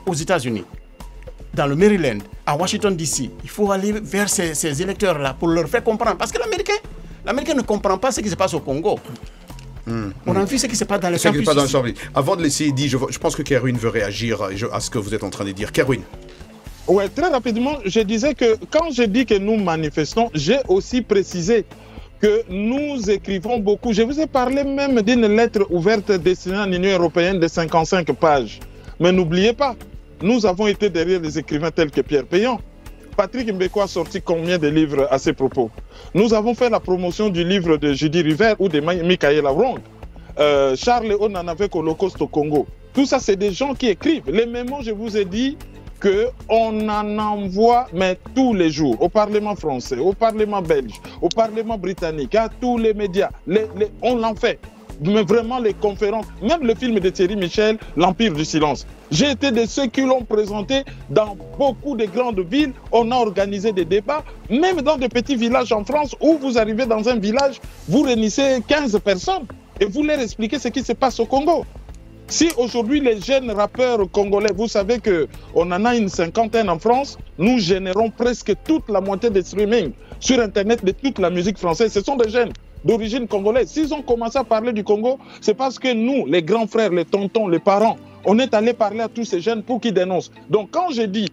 aux États-Unis, dans le Maryland, à Washington, D.C. Il faut aller vers ces, ces électeurs-là pour leur faire comprendre. Parce que l'Américain, l'Américain ne comprend pas ce qui se passe au Congo. On a vu ce qui se passe dans les campus pas le chambre. Avant de laisser Eddie, je, je pense que Kerwin veut réagir à, à ce que vous êtes en train de dire. Kerwin. Ouais, très rapidement, je disais que quand je dis que nous manifestons, j'ai aussi précisé que nous écrivons beaucoup. Je vous ai parlé même d'une lettre ouverte destinée à l'Union européenne de 55 pages. Mais n'oubliez pas, nous avons été derrière des écrivains tels que Pierre Payan. Patrick Mbeko a sorti combien de livres à ces propos? Nous avons fait la promotion du livre de Judy River ou de Michaela Wrong. Euh, Charles Léon en avait Holocauste au Congo. Tout ça, c'est des gens qui écrivent. Les mémos, je vous ai dit, que on en envoie mais tous les jours au Parlement français, au Parlement belge, au Parlement britannique, à tous les médias. On l'en fait. Mais vraiment les conférences, même le film de Thierry Michel, L'Empire du silence. J'ai été de ceux qui l'ont présenté dans beaucoup de grandes villes. On a organisé des débats, même dans de petits villages en France où vous arrivez dans un village, vous réunissez 15 personnes et vous leur expliquez ce qui se passe au Congo. Si aujourd'hui les jeunes rappeurs congolais, vous savez que on en a une cinquantaine en France, nous générons presque toute la moitié des streaming sur internet de toute la musique française. Ce sont des jeunes d'origine congolaise. S'ils ont commencé à parler du Congo, c'est parce que nous, les grands frères, les tontons, les parents, on est allé parler à tous ces jeunes pour qu'ils dénoncent. Donc quand je dis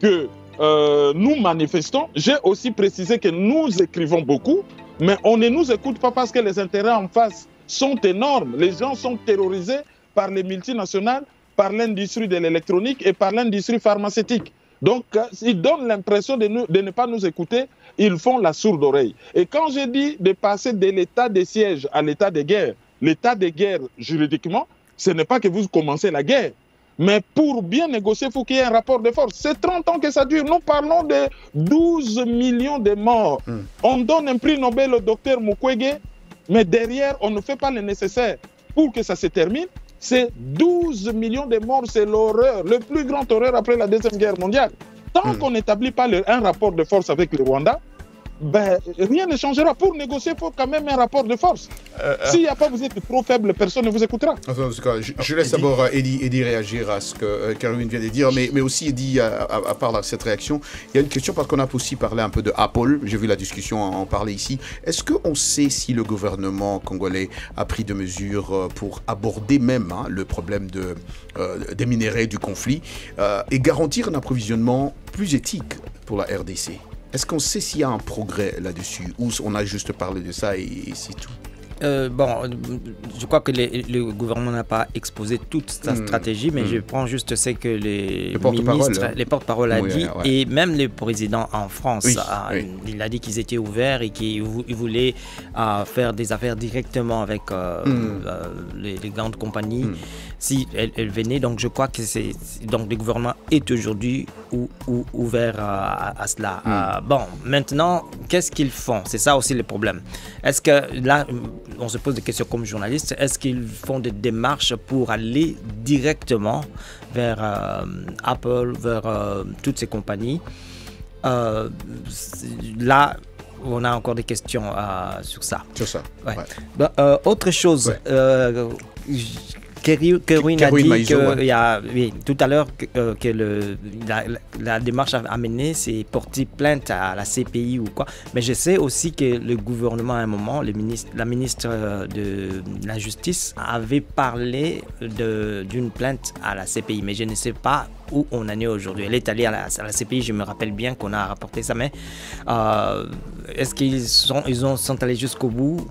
que euh, nous manifestons, j'ai aussi précisé que nous écrivons beaucoup, mais on ne nous écoute pas parce que les intérêts en face sont énormes. Les gens sont terrorisés par les multinationales, par l'industrie de l'électronique et par l'industrie pharmaceutique. Donc, euh, ils donnent l'impression de, de ne pas nous écouter, ils font la sourde oreille. Et quand je dis de passer de l'état de siège à l'état de guerre, l'état de guerre juridiquement, ce n'est pas que vous commencez la guerre. Mais pour bien négocier, il faut qu'il y ait un rapport de force. C'est 30 ans que ça dure. Nous parlons de 12 millions de morts. On donne un prix Nobel au docteur Mukwege, mais derrière, on ne fait pas le nécessaire pour que ça se termine. C'est 12 millions de morts, c'est l'horreur, le plus grand horreur après la Deuxième Guerre mondiale. Tant qu'on n'établit pas le- un rapport de force avec le Rwanda, ben, rien ne changera. Pour négocier, il faut quand même un rapport de force. Euh, S'il n'y a pas, vous êtes trop faible, personne ne vous écoutera. Enfin, en tout cas, je, je laisse d'abord euh, Eddie, Eddie réagir à ce que euh, Caroline vient de dire, mais, mais aussi Eddie, à, à- à part de cette réaction, il y a une question parce qu'on a aussi parlé un peu de Apple, j'ai vu la discussion en, en parler ici. Est-ce qu'on sait si le gouvernement congolais a pris des mesures euh, pour aborder même hein, le problème de, euh, des minéraux du conflit euh, et garantir un approvisionnement plus éthique pour la RDC Est-ce qu'on sait s'il y a un progrès là-dessus ou on a juste parlé de ça et, c'est tout? Euh, bon, je crois que les- le gouvernement n'a pas exposé toute sa Hmm. stratégie, mais Hmm. je prends juste ce que les Le porte-parole, ministres, hein. les porte-parole a Oui, dit, ouais. et même le président en France, Oui, a- oui. il a dit qu'ils étaient ouverts et qu'ils vou- ils voulaient euh, faire des affaires directement avec euh, Hmm. euh, les, les grandes compagnies Hmm. si elles, elles venaient. Donc je crois que c'est donc le gouvernement est aujourd'hui ou- ou- ouvert à, à cela. Hmm. Euh, bon, maintenant, qu'est-ce qu'ils font? C'est ça aussi le problème. Est-ce que là, on se pose des questions comme journaliste, est-ce qu'ils font des démarches pour aller directement vers euh, Apple, vers euh, toutes ces compagnies Euh, Là, on a encore des questions sur ça. Sur ça. Ouais. Ouais. Bah, autre chose, Ouais. Kerwin a dit que, y a, oui, tout à l'heure que, euh, que le, la, démarche à mener, c'est porter plainte à la CPI ou quoi. Mais je sais aussi que le gouvernement, à un moment, le ministre, la ministre euh, de la Justice avait parlé d'une plainte à la CPI. Mais je ne sais pas où on en est aujourd'hui. Elle est allée à la, à la CPI, je me rappelle bien qu'on a rapporté ça, mais euh, est-ce qu'ils sont, ils ont, sont allés jusqu'au bout?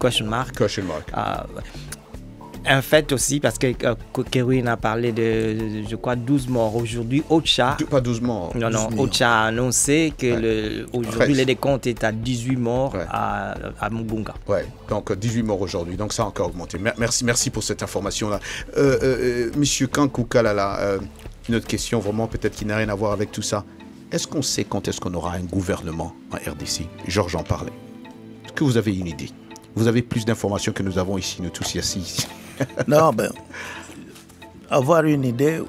Question mark. Question mark. Euh, un fait aussi, parce que euh, Kerwin a parlé de, je crois, 12 morts aujourd'hui. Ocha, Pas 12 morts. non, non, 12 millions. Ocha a annoncé que Ouais. le- aujourd'hui, Treize. les décomptes est à 18 morts Ouais. à, à Mugunga. Ouais, donc euh, 18 morts aujourd'hui, donc ça a encore augmenté. Mer- Merci, merci pour cette information-là. Euh, euh, euh, Monsieur Kankou Kalala, euh, une autre question vraiment peut-être qui n'a rien à voir avec tout ça. Est-ce qu'on sait quand est-ce qu'on aura un gouvernement en RDC Georges en parlait. Est-ce que vous avez une idée? Vous avez plus d'informations que nous avons ici, nous tous ici. <laughs> Non, ben, avoir une idée,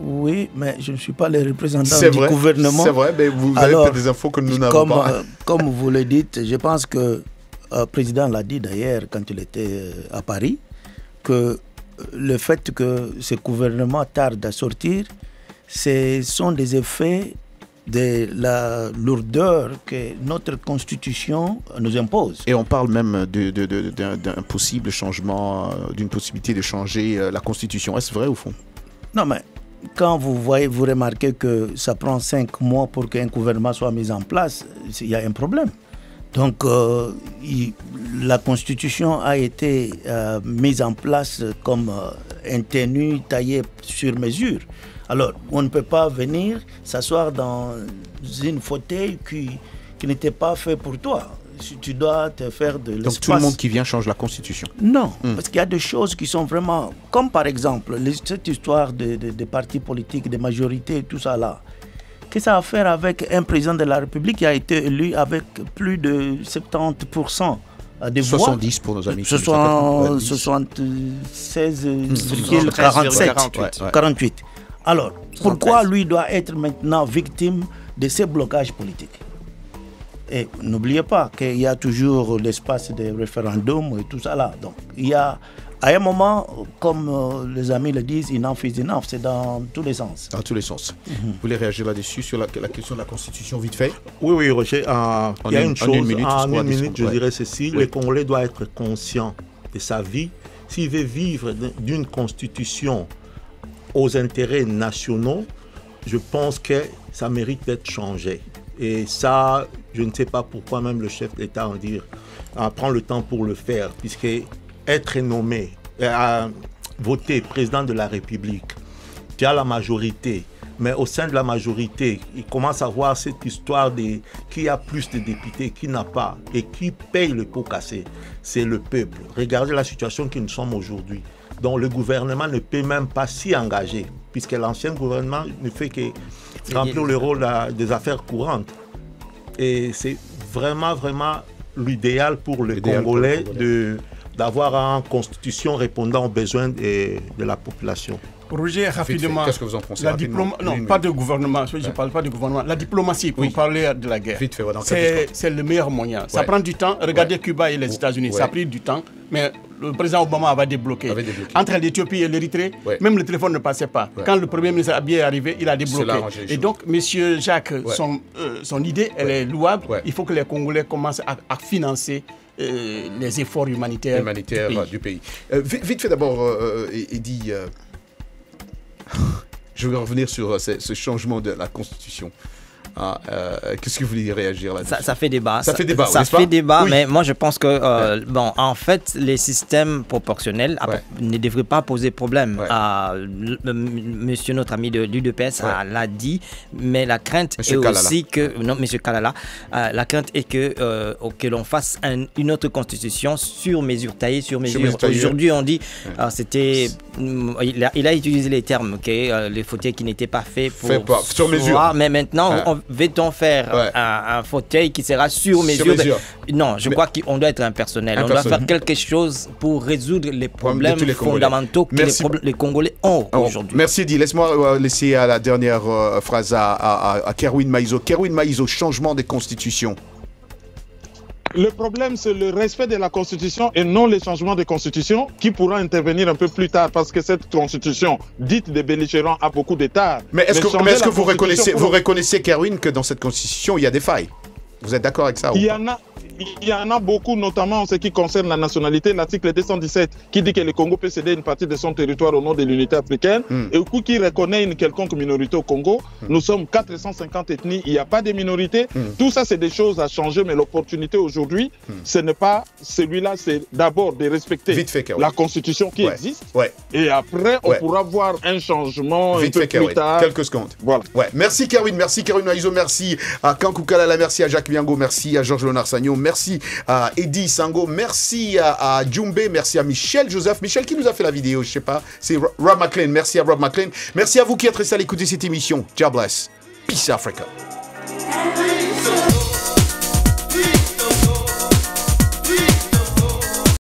oui, mais je ne suis pas le représentant du vrai, gouvernement. c'est vrai, mais vous avez Alors, peut-être des infos que nous n'avons pas. euh, comme vous le dites, je pense que le président l'a dit d'ailleurs quand il était euh, à Paris, que euh, le fait que ce gouvernement tarde à sortir, ce sont des effets de la lourdeur que notre constitution nous impose. Et on parle même d'un possible changement, euh, d'une possibilité de changer euh, la Constitution. Est-ce vrai au fond? Non, mais quand vous voyez, vous remarquez que ça prend cinq mois pour qu'un gouvernement soit mis en place, il y a un problème. Donc, euh, il- la Constitution a été euh, mise en place comme euh, un tenue taillé sur mesure. Alors, on ne peut pas venir s'asseoir dans une fauteuil qui, qui n'était pas fait pour toi. Tu dois te faire de l'espace. Donc tout le monde qui vient change la Constitution. Non, Hmm. parce qu'il y a des choses qui sont vraiment, comme par exemple cette histoire de, de- de partis politiques, de majorités, tout ça là. Qu'est-ce que ça a à faire avec un président de la République qui a été élu avec plus de 70% des voix? 70 pour nos amis. qui nous 60 appellent. Ouais, 76,47 Ouais, ouais. 48. Alors, pourquoi lui doit être maintenant victime de ces blocages politiques? Et n'oubliez pas qu'il y a toujours l'espace des référendums et tout ça là. Donc, il y a, à un moment, comme euh, les amis le disent, enough is enough, c'est dans tous les sens. Dans tous les sens. Mhm. Vous voulez réagir là-dessus sur la, la question de la Constitution vite fait? Oui, oui, Roger. euh, il y a une- une en chose, une minute, en une minute, je ouais. dirais ceci. Oui. Le Congolais doit être conscient de sa vie. S'il veut vivre d'une constitution aux intérêts nationaux, je pense que ça mérite d'être changé. Et ça, je ne sais pas pourquoi même le chef d'État en dire, euh, prend le temps pour le faire, puisque être nommé, euh, voté président de la République, tu as la majorité, mais au sein de la majorité, il commence à voir cette histoire de qui a plus de députés, qui n'a pas, et qui paye le pot cassé. C'est le peuple. Regardez la situation que nous sommes aujourd'hui. Donc le gouvernement ne peut même pas s'y engager, puisque l'ancien gouvernement ne fait que remplir le rôle des affaires courantes. Et c'est vraiment, vraiment l'idéal pour le pour Congolais de, d'avoir une constitution répondant aux besoins de, de la population. Roger, rapidement. Qu'est-ce que vous en pensez? la diploma- Non, Une pas minute. de gouvernement. Je ne parle pas de gouvernement. La diplomatie pour Oui. parler de la guerre. Vite fait, ouais, dans C'est le meilleur moyen. Ça prend du temps. Regardez Ouais. Cuba et les États-Unis. Ça a pris du temps. Mais le président Obama avait débloqué. Avait débloqué. Entre l'Éthiopie et l'Érythrée, Ouais. même le téléphone ne passait pas. Ouais. Quand le Premier ministre Abiy est arrivé, il a débloqué. Et donc, Monsieur Jacques, son, euh, son idée, elle est louable. Il faut que les Congolais commencent à, à financer euh, les efforts humanitaires. humanitaire du pays. euh, du pays. Euh, vite, fait d'abord, Eddy, <laughs> je vais revenir sur ce, ce changement de la Constitution. Ah, euh, Qu'est-ce que vous voulez réagir là-dessus? Ça, ça fait débat. Ça fait débat, Ça fait débat, Oui. mais moi je pense que, euh, bon, en fait, les systèmes proportionnels Ouais. ne devraient pas poser problème. Ouais. Monsieur, notre ami de l'UDPS, l'a dit, mais la crainte Monsieur est Kalala. aussi que, non, monsieur Kalala, euh, la crainte est que, que l'on fasse un- une autre constitution sur mesure, taillée sur mesure. Aujourd'hui, on dit, ah, c'était, mm, il a, il a utilisé les termes, ok, euh, les fauteuils qui n'étaient pas faits pour Fait pas- sur mesure. mais maintenant, on, va-t-on faire Ouais. un, un fauteuil qui sera sur Sur mesure, de-. Non, je Mais- crois qu'on doit être impersonnel. On doit faire quelque chose pour résoudre les problèmes les fondamentaux que les, Congolais ont Oh, aujourd'hui. Merci Eddy. Laisse-moi euh, laisser à la dernière euh, phrase à, à, à- à Kerwin Maïzo. Kerwin Maïzo, changement des constitutions. Le problème, c'est le respect de la Constitution et non les changements de Constitution qui pourra intervenir un peu plus tard parce que cette Constitution dite des belligérants a beaucoup d'états. Mais est-ce que, mais vous reconnaissez, pour- vous reconnaissez, Kerwin, que dans cette constitution, il y a des failles? Vous êtes d'accord avec ça ou Il y en a. Il y en a beaucoup, notamment en ce qui concerne la nationalité. L'article 217 qui dit que le Congo peut céder une partie de son territoire au nom de l'unité africaine Hmm. et au coup qui reconnaît une quelconque minorité au Congo. Nous sommes 450 ethnies, il n'y a pas de minorité. Hmm. Tout ça, c'est des choses à changer, mais l'opportunité aujourd'hui, ce n'est pas celui-là, c'est d'abord de respecter fait, la constitution qui Ouais. existe Ouais, et après, on Ouais. pourra voir un changement vite un peu fait, plus tard. Quelques secondes. Voilà. Ouais. Merci Kerwin, merci Kerwin Maïzo, merci à Kankou Kalala, merci à Jacques Biango, merci à Georges Léonard Sagnon, merci à Eddy Sango, merci à, Djumbe, merci à Michel Joseph. Michel qui nous a fait la vidéo, je sais pas, c'est Ro- Rob McLean, merci à Rob McLean. Merci à vous qui êtes restés à l'écouter cette émission. God bless. Peace Africa.